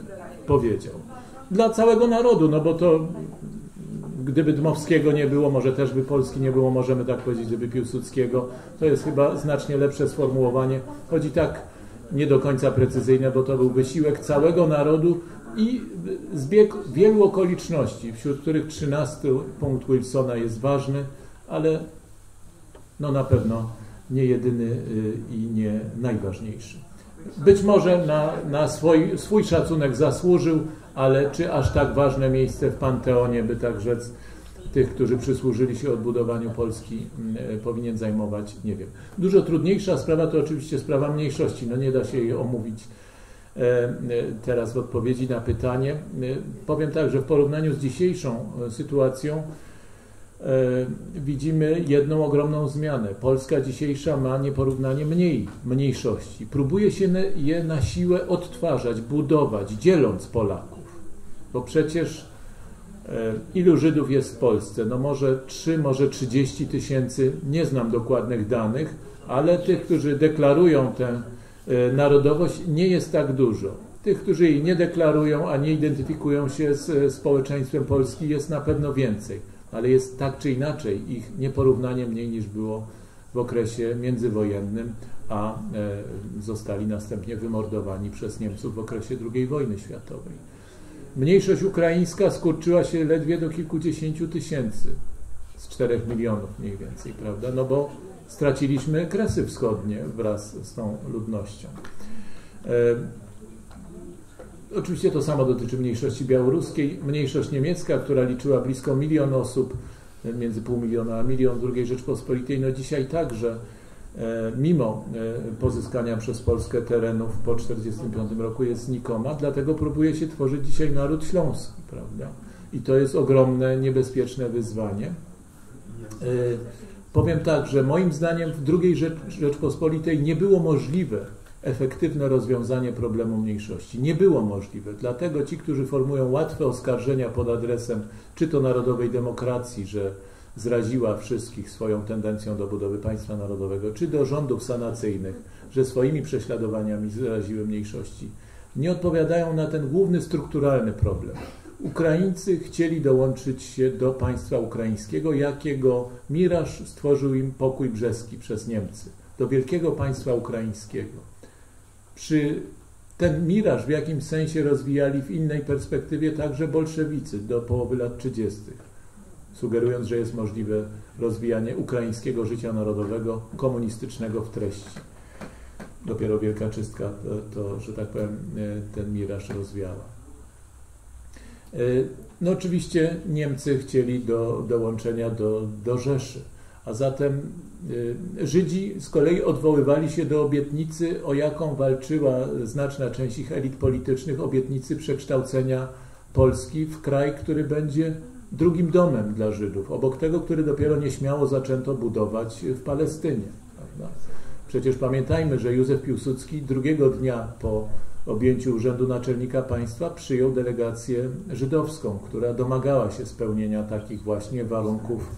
powiedział. Dla całego narodu, no bo to gdyby Dmowskiego nie było, może też by Polski nie było, możemy tak powiedzieć, gdyby Piłsudskiego. To jest chyba znacznie lepsze sformułowanie. Chodzi tak nie do końca precyzyjne, bo to był wysiłek całego narodu i zbieg wielu okoliczności, wśród których 13 punkt Wilsona jest ważny, ale no na pewno nie jedyny y, i nie najważniejszy. Być może na, na swój, swój szacunek zasłużył, ale czy aż tak ważne miejsce w Panteonie, by tak rzec, tych, którzy przysłużyli się odbudowaniu Polski, mm, powinien zajmować, nie wiem. Dużo trudniejsza sprawa to oczywiście sprawa mniejszości. No nie da się jej omówić e, e, teraz w odpowiedzi na pytanie. E, powiem tak, że w porównaniu z dzisiejszą sytuacją widzimy jedną ogromną zmianę. Polska dzisiejsza ma nieporównanie mniej mniejszości. Próbuje się je na siłę odtwarzać, budować, dzieląc Polaków. Bo przecież e, ilu Żydów jest w Polsce? No może 3, może 30 tysięcy, nie znam dokładnych danych, ale tych, którzy deklarują tę e, narodowość, nie jest tak dużo. Tych, którzy jej nie deklarują, a nie identyfikują się z e, społeczeństwem Polski, jest na pewno więcej. Ale jest tak czy inaczej ich nieporównanie mniej niż było w okresie międzywojennym, a zostali następnie wymordowani przez Niemców w okresie II wojny światowej. Mniejszość ukraińska skurczyła się ledwie do kilkudziesięciu tysięcy z czterech milionów mniej więcej, prawda? No bo straciliśmy Kresy Wschodnie wraz z tą ludnością. E, oczywiście to samo dotyczy mniejszości białoruskiej. Mniejszość niemiecka, która liczyła blisko milion osób, między pół miliona a milion II Rzeczpospolitej, no dzisiaj także mimo e, pozyskania przez Polskę terenów po 1945 roku jest znikoma, dlatego próbuje się tworzyć dzisiaj naród śląski, prawda? I to jest ogromne, niebezpieczne wyzwanie. E, powiem tak, że moim zdaniem w II Rzecz, Rzeczpospolitej nie było możliwe efektywne rozwiązanie problemu mniejszości. Nie było możliwe. Dlatego ci, którzy formują łatwe oskarżenia pod adresem czy to narodowej demokracji, że zraziła wszystkich swoją tendencją do budowy państwa narodowego, czy do rządów sanacyjnych, że swoimi prześladowaniami zraziły mniejszości, nie odpowiadają na ten główny strukturalny problem. Ukraińcy chcieli dołączyć się do państwa ukraińskiego, jakiego miraż stworzył im pokój brzeski przez Niemcy, do wielkiego państwa ukraińskiego. Przy ten miraż w jakimś sensie rozwijali w innej perspektywie także bolszewicy do połowy lat 30., sugerując, że jest możliwe rozwijanie ukraińskiego życia narodowego, komunistycznego w treści. Dopiero Wielka Czystka to, to że tak powiem, ten miraż rozwiała. E, no oczywiście Niemcy chcieli do dołączenia do, do Rzeszy, a zatem e, Żydzi z kolei odwoływali się do obietnicy, o jaką walczyła znaczna część ich elit politycznych, obietnicy przekształcenia Polski w kraj, który będzie drugim domem dla Żydów, obok tego, który dopiero nieśmiało zaczęto budować w Palestynie. Prawda? Przecież pamiętajmy, że Józef Piłsudski drugiego dnia po objęciu urzędu naczelnika państwa przyjął delegację żydowską, która domagała się spełnienia takich właśnie warunków,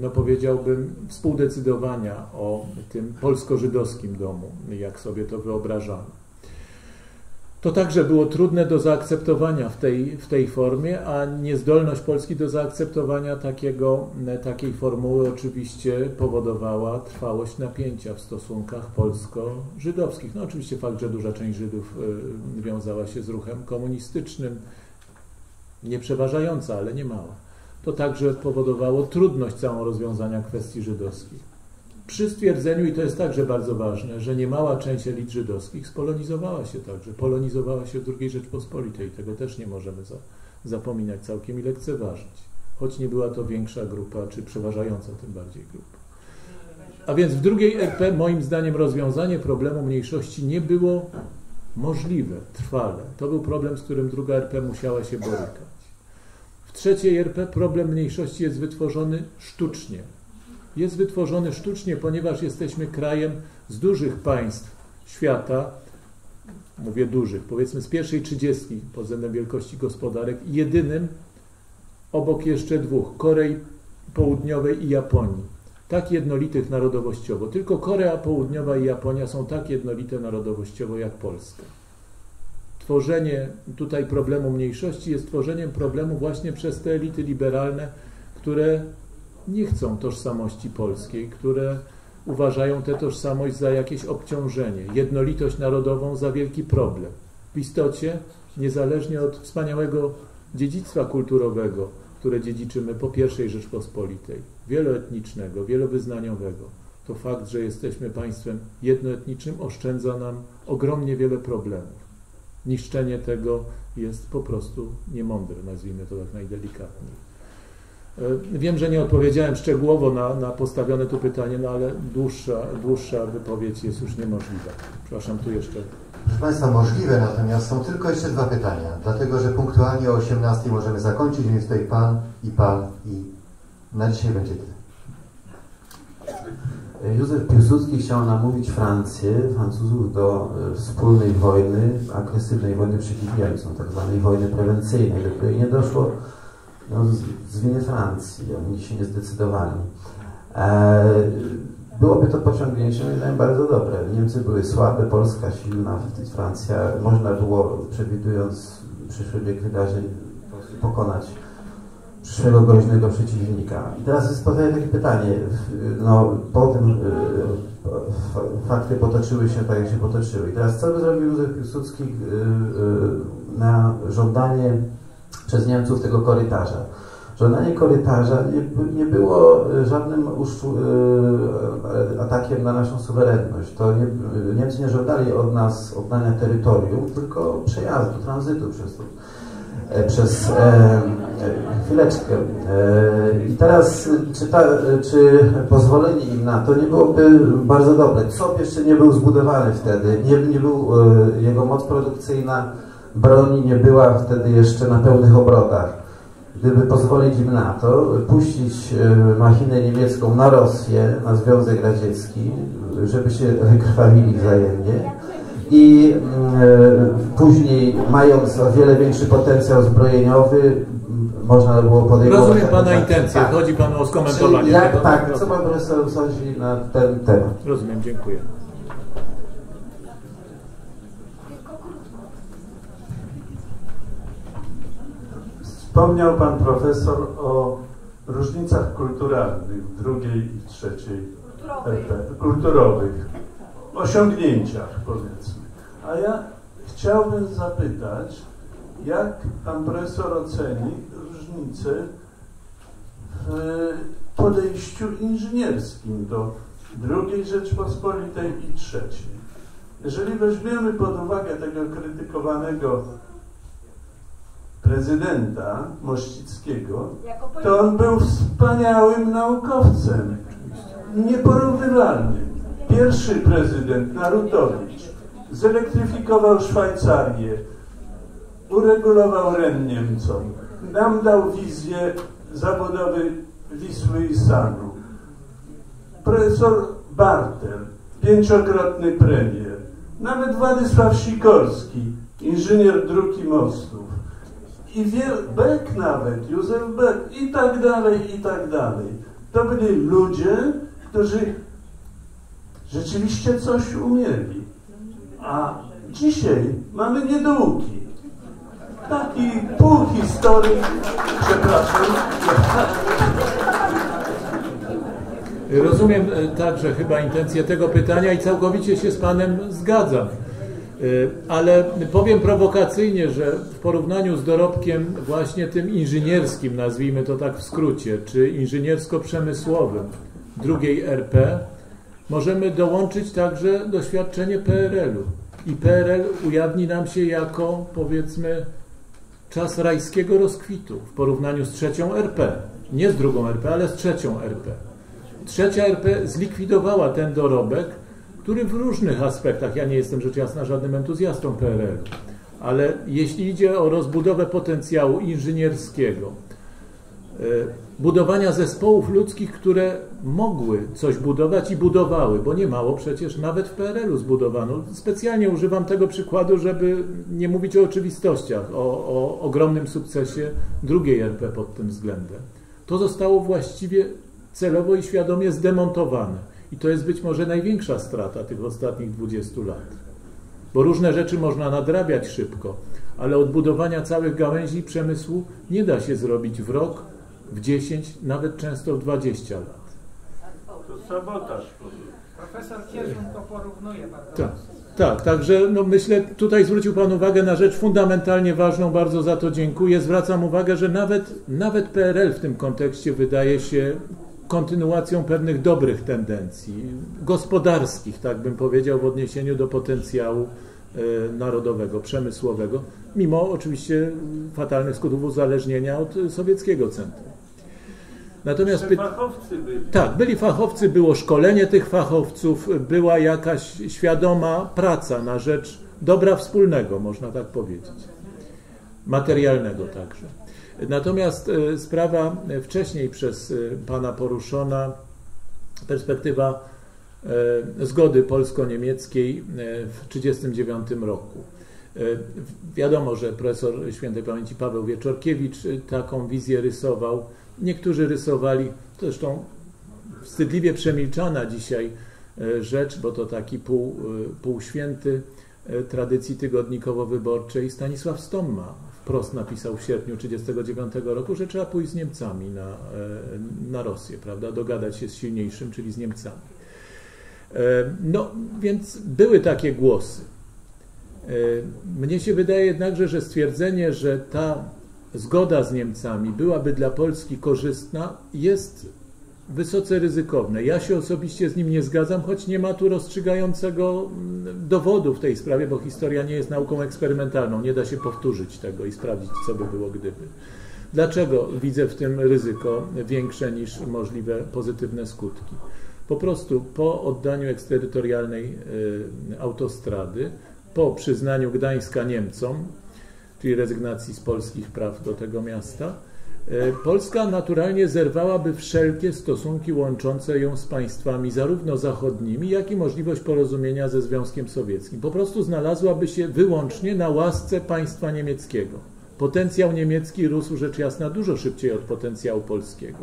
no powiedziałbym, współdecydowania o tym polsko-żydowskim domu, jak sobie to wyobrażamy. To także było trudne do zaakceptowania w tej, w tej formie, a niezdolność Polski do zaakceptowania takiego, takiej formuły oczywiście powodowała trwałość napięcia w stosunkach polsko-żydowskich. No oczywiście fakt, że duża część Żydów y, wiązała się z ruchem komunistycznym, nie przeważająca, ale nie mała. To także powodowało trudność całą rozwiązania kwestii żydowskich przy stwierdzeniu, i to jest także bardzo ważne, że niemała część elit żydowskich spolonizowała się także, polonizowała się w II Rzeczpospolitej. Tego też nie możemy za, zapominać całkiem i lekceważyć. Choć nie była to większa grupa, czy przeważająca tym bardziej grupa. A więc w drugiej RP moim zdaniem rozwiązanie problemu mniejszości nie było możliwe, trwale. To był problem, z którym druga RP musiała się borykać. W trzeciej RP problem mniejszości jest wytworzony sztucznie, jest wytworzony sztucznie, ponieważ jesteśmy krajem z dużych państw świata, mówię dużych, powiedzmy z pierwszej trzydziestki pod względem wielkości gospodarek, jedynym obok jeszcze dwóch, Korei Południowej i Japonii. Tak jednolitych narodowościowo. Tylko Korea Południowa i Japonia są tak jednolite narodowościowo jak Polska. Tworzenie tutaj problemu mniejszości jest tworzeniem problemu właśnie przez te elity liberalne, które nie chcą tożsamości polskiej, które uważają tę tożsamość za jakieś obciążenie, jednolitość narodową za wielki problem. W istocie, niezależnie od wspaniałego dziedzictwa kulturowego, które dziedziczymy po I Rzeczpospolitej, wieloetnicznego, wielowyznaniowego, to fakt, że jesteśmy państwem jednoetnicznym oszczędza nam ogromnie wiele problemów. Niszczenie tego jest po prostu niemądre, nazwijmy to tak najdelikatniej. E, wiem, że nie odpowiedziałem szczegółowo na, na postawione tu pytanie, no ale dłuższa, dłuższa wypowiedź jest już niemożliwa. Przepraszam, tu jeszcze. Proszę Państwa, możliwe, natomiast są tylko jeszcze dwa pytania, dlatego że punktualnie o 18 możemy zakończyć, więc tutaj Pan i Pan i na dzisiaj będzie tyle. Józef Piłsudski chciał namówić Francję, Francuzów do e, wspólnej wojny, agresywnej wojny przeciw Niemcom, tak zwanej wojny prewencyjnej, do której nie doszło no, z, z Francji. Oni się nie zdecydowali. E, byłoby to pociągnięcie, moim zdaniem, bardzo dobre. Niemcy były słabe, Polska silna, Francja. Można było, przewidując przyszły bieg wydarzeń, pokonać przyszłego groźnego przeciwnika. I teraz powstaje takie pytanie. No, po tym e, fakty potoczyły się tak, jak się potoczyły. I teraz co by zrobił Józef Piłsudski e, e, na żądanie przez Niemców tego korytarza. Żądanie korytarza nie, nie było żadnym uszczu, e, atakiem na naszą suwerenność. To nie, Niemcy nie żądali od nas oddania terytorium, tylko przejazdu, tranzytu przez to e, przez e, chwileczkę. E, I teraz, czy, ta, czy pozwolenie im na to nie byłoby bardzo dobre? COP jeszcze nie był zbudowany wtedy, nie, nie był e, jego moc produkcyjna broni nie była wtedy jeszcze na pełnych obrotach. gdyby pozwolić im na to, puścić e, machinę niemiecką na Rosję, na Związek Radziecki, żeby się wykrwawili wzajemnie i e, później, mając o wiele większy potencjał zbrojeniowy, można było podejmować... Rozumiem Pana intencję, tak. chodzi Panu o Czyli skomentowanie jak, tego. tak, co Pan Profesor sądzi na ten temat? Rozumiem, dziękuję. Wspomniał pan profesor o różnicach kulturalnych w drugiej i trzeciej RP, kulturowych, osiągnięciach powiedzmy. A ja chciałbym zapytać, jak pan profesor oceni różnice w podejściu inżynierskim do drugiej Rzeczpospolitej i trzeciej. Jeżeli weźmiemy pod uwagę tego krytykowanego prezydenta Mościckiego, to on był wspaniałym naukowcem, nieporównywalnym. Pierwszy prezydent Narutowicz zelektryfikował Szwajcarię, uregulował Ren Niemcom, nam dał wizję zabudowy Wisły i Sanu. Profesor Bartel, pięciokrotny premier, nawet Władysław Sikorski, inżynier dróg i mostów, i Beck nawet, Józef Beck i tak dalej, i tak dalej. To byli ludzie, którzy rzeczywiście coś umieli. A dzisiaj mamy niedouki. Taki pół historii, przepraszam, Rozumiem e, także chyba intencję tego pytania i całkowicie się z Panem zgadzam. E, Ale powiem prowokacyjnie, że w porównaniu z dorobkiem właśnie tym inżynierskim, nazwijmy to tak w skrócie, czy inżyniersko-przemysłowym drugiej RP, możemy dołączyć także doświadczenie PRL-u. I PRL ujawni nam się jako, powiedzmy, czas rajskiego rozkwitu w porównaniu z trzecią RP. Nie z drugą RP, ale z trzecią RP. Trzecia RP zlikwidowała ten dorobek, który w różnych aspektach, ja nie jestem rzecz jasna żadnym entuzjastą PRL, ale jeśli idzie o rozbudowę potencjału inżynierskiego, e, budowania zespołów ludzkich, które mogły coś budować i budowały, bo nie mało przecież nawet w PRL-u zbudowano. Specjalnie używam tego przykładu, żeby nie mówić o oczywistościach, o, o ogromnym sukcesie drugiej RP pod tym względem. To zostało właściwie celowo i świadomie zdemontowane. I to jest być może największa strata tych ostatnich 20 lat. Bo różne rzeczy można nadrabiać szybko, ale odbudowania całych gałęzi przemysłu nie da się zrobić w rok, w 10, nawet często w 20 lat. to sabotaż. Profesor Kierzun to porównuje bardzo. Tak, tak, także no myślę, tutaj zwrócił Pan uwagę na rzecz fundamentalnie ważną, bardzo za to dziękuję. Zwracam uwagę, że nawet, nawet PRL w tym kontekście wydaje się kontynuacją pewnych dobrych tendencji, gospodarskich, tak bym powiedział, w odniesieniu do potencjału e, narodowego, przemysłowego, mimo oczywiście fatalnych skutków uzależnienia od sowieckiego centrum. Natomiast py- fachowcy byli. tak, byli fachowcy, było szkolenie tych fachowców, była jakaś świadoma praca na rzecz dobra wspólnego, można tak powiedzieć. Materialnego także. Natomiast e, sprawa wcześniej przez e, Pana poruszona, perspektywa e, zgody polsko-niemieckiej w 1939 roku. Wiadomo, że profesor świętej pamięci Paweł Wieczorkiewicz taką wizję rysował. Niektórzy rysowali, zresztą wstydliwie przemilczana dzisiaj rzecz, bo to taki pół, półświęty tradycji tygodnikowo-wyborczej. Stanisław Stomma wprost napisał w sierpniu 1939 roku, że trzeba pójść z Niemcami na, e, na Rosję, prawda? dogadać się z silniejszym, czyli z Niemcami. E, No, więc były takie głosy. E, Mnie się wydaje jednakże, że stwierdzenie, że ta zgoda z Niemcami byłaby dla Polski korzystna, jest wysoce ryzykowne. Ja się osobiście z nim nie zgadzam, choć nie ma tu rozstrzygającego mm, dowodu w tej sprawie, bo historia nie jest nauką eksperymentalną. Nie da się powtórzyć tego i sprawdzić, co by było gdyby. Dlaczego widzę w tym ryzyko większe niż możliwe pozytywne skutki? Po prostu po oddaniu eksterytorialnej y, autostrady, po przyznaniu Gdańska Niemcom, czyli rezygnacji z polskich praw do tego miasta, Polska naturalnie zerwałaby wszelkie stosunki łączące ją z państwami zarówno zachodnimi, jak i możliwość porozumienia ze Związkiem Sowieckim. Po prostu znalazłaby się wyłącznie na łasce państwa niemieckiego. Potencjał niemiecki rósł rzecz jasna dużo szybciej od potencjału polskiego.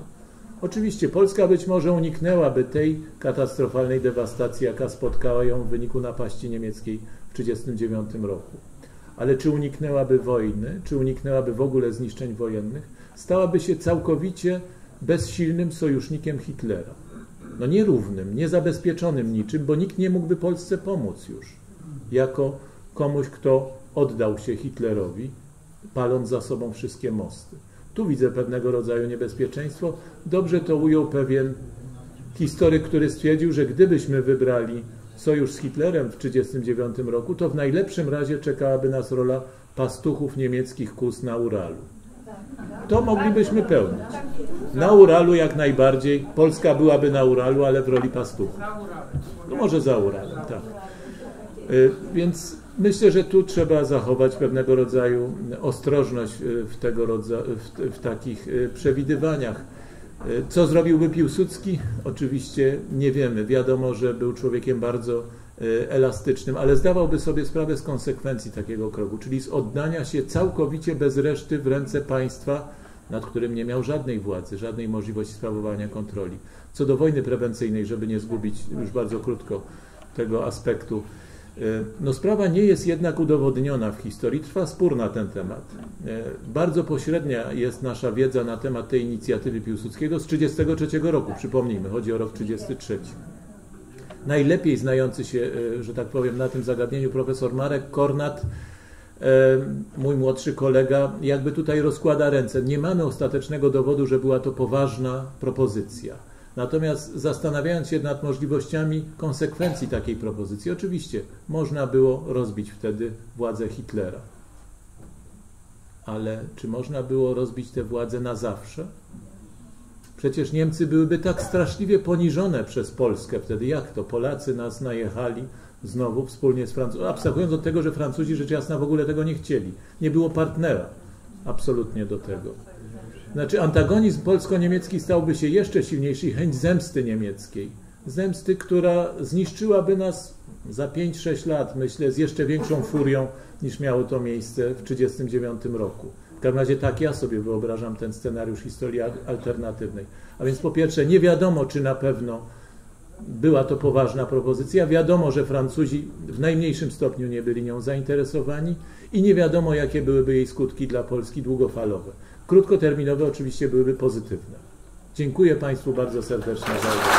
Oczywiście Polska być może uniknęłaby tej katastrofalnej dewastacji, jaka spotkała ją w wyniku napaści niemieckiej w 1939 roku. Ale czy uniknęłaby wojny, czy uniknęłaby w ogóle zniszczeń wojennych? Stałaby się całkowicie bezsilnym sojusznikiem Hitlera. No nierównym, niezabezpieczonym niczym, bo nikt nie mógłby Polsce pomóc już. Jako komuś, kto oddał się Hitlerowi, paląc za sobą wszystkie mosty. Tu widzę pewnego rodzaju niebezpieczeństwo. Dobrze to ujął pewien historyk, który stwierdził, że gdybyśmy wybrali sojusz z Hitlerem w 1939 roku, to w najlepszym razie czekałaby nas rola pastuchów niemieckich kus na Uralu. To moglibyśmy pełnić. Na Uralu jak najbardziej. Polska byłaby na Uralu, ale w roli pastuchów. No może za Uralem, tak. Y, Więc myślę, że tu trzeba zachować pewnego rodzaju ostrożność y, w, tego rodza- w, w takich y, przewidywaniach. Y, Co zrobiłby Piłsudski? Oczywiście nie wiemy. Wiadomo, że był człowiekiem bardzo y, elastycznym, ale zdawałby sobie sprawę z konsekwencji takiego kroku, czyli z oddania się całkowicie bez reszty w ręce państwa, nad którym nie miał żadnej władzy, żadnej możliwości sprawowania kontroli. Co do wojny prewencyjnej, żeby nie zgubić już bardzo krótko tego aspektu, y, no sprawa nie jest jednak udowodniona w historii, trwa spór na ten temat. Y, Bardzo pośrednia jest nasza wiedza na temat tej inicjatywy Piłsudskiego z 1933 roku, przypomnijmy, chodzi o rok 1933 najlepiej znający się, e, że tak powiem, na tym zagadnieniu profesor Marek Kornat, e, mój młodszy kolega, jakby tutaj rozkłada ręce. Nie mamy ostatecznego dowodu, że była to poważna propozycja. Natomiast zastanawiając się nad możliwościami konsekwencji takiej propozycji, oczywiście można było rozbić wtedy władzę Hitlera. Ale czy można było rozbić tę władzę na zawsze? Przecież Niemcy byłyby tak straszliwie poniżone przez Polskę wtedy. Jak to? Polacy nas najechali znowu wspólnie z Francuzami. Abstrahując od tego, że Francuzi rzecz jasna w ogóle tego nie chcieli. Nie było partnera absolutnie do tego. Znaczy antagonizm polsko-niemiecki stałby się jeszcze silniejszy i chęć zemsty niemieckiej. Zemsty, która zniszczyłaby nas za 5-6 lat, myślę, z jeszcze większą furią niż miało to miejsce w 1939 roku. W każdym razie tak ja sobie wyobrażam ten scenariusz historii al- alternatywnej. A więc po pierwsze, nie wiadomo, czy na pewno była to poważna propozycja. Wiadomo, że Francuzi w najmniejszym stopniu nie byli nią zainteresowani i nie wiadomo, jakie byłyby jej skutki dla Polski długofalowe. Krótkoterminowe oczywiście byłyby pozytywne. Dziękuję Państwu bardzo serdecznie za uwagę.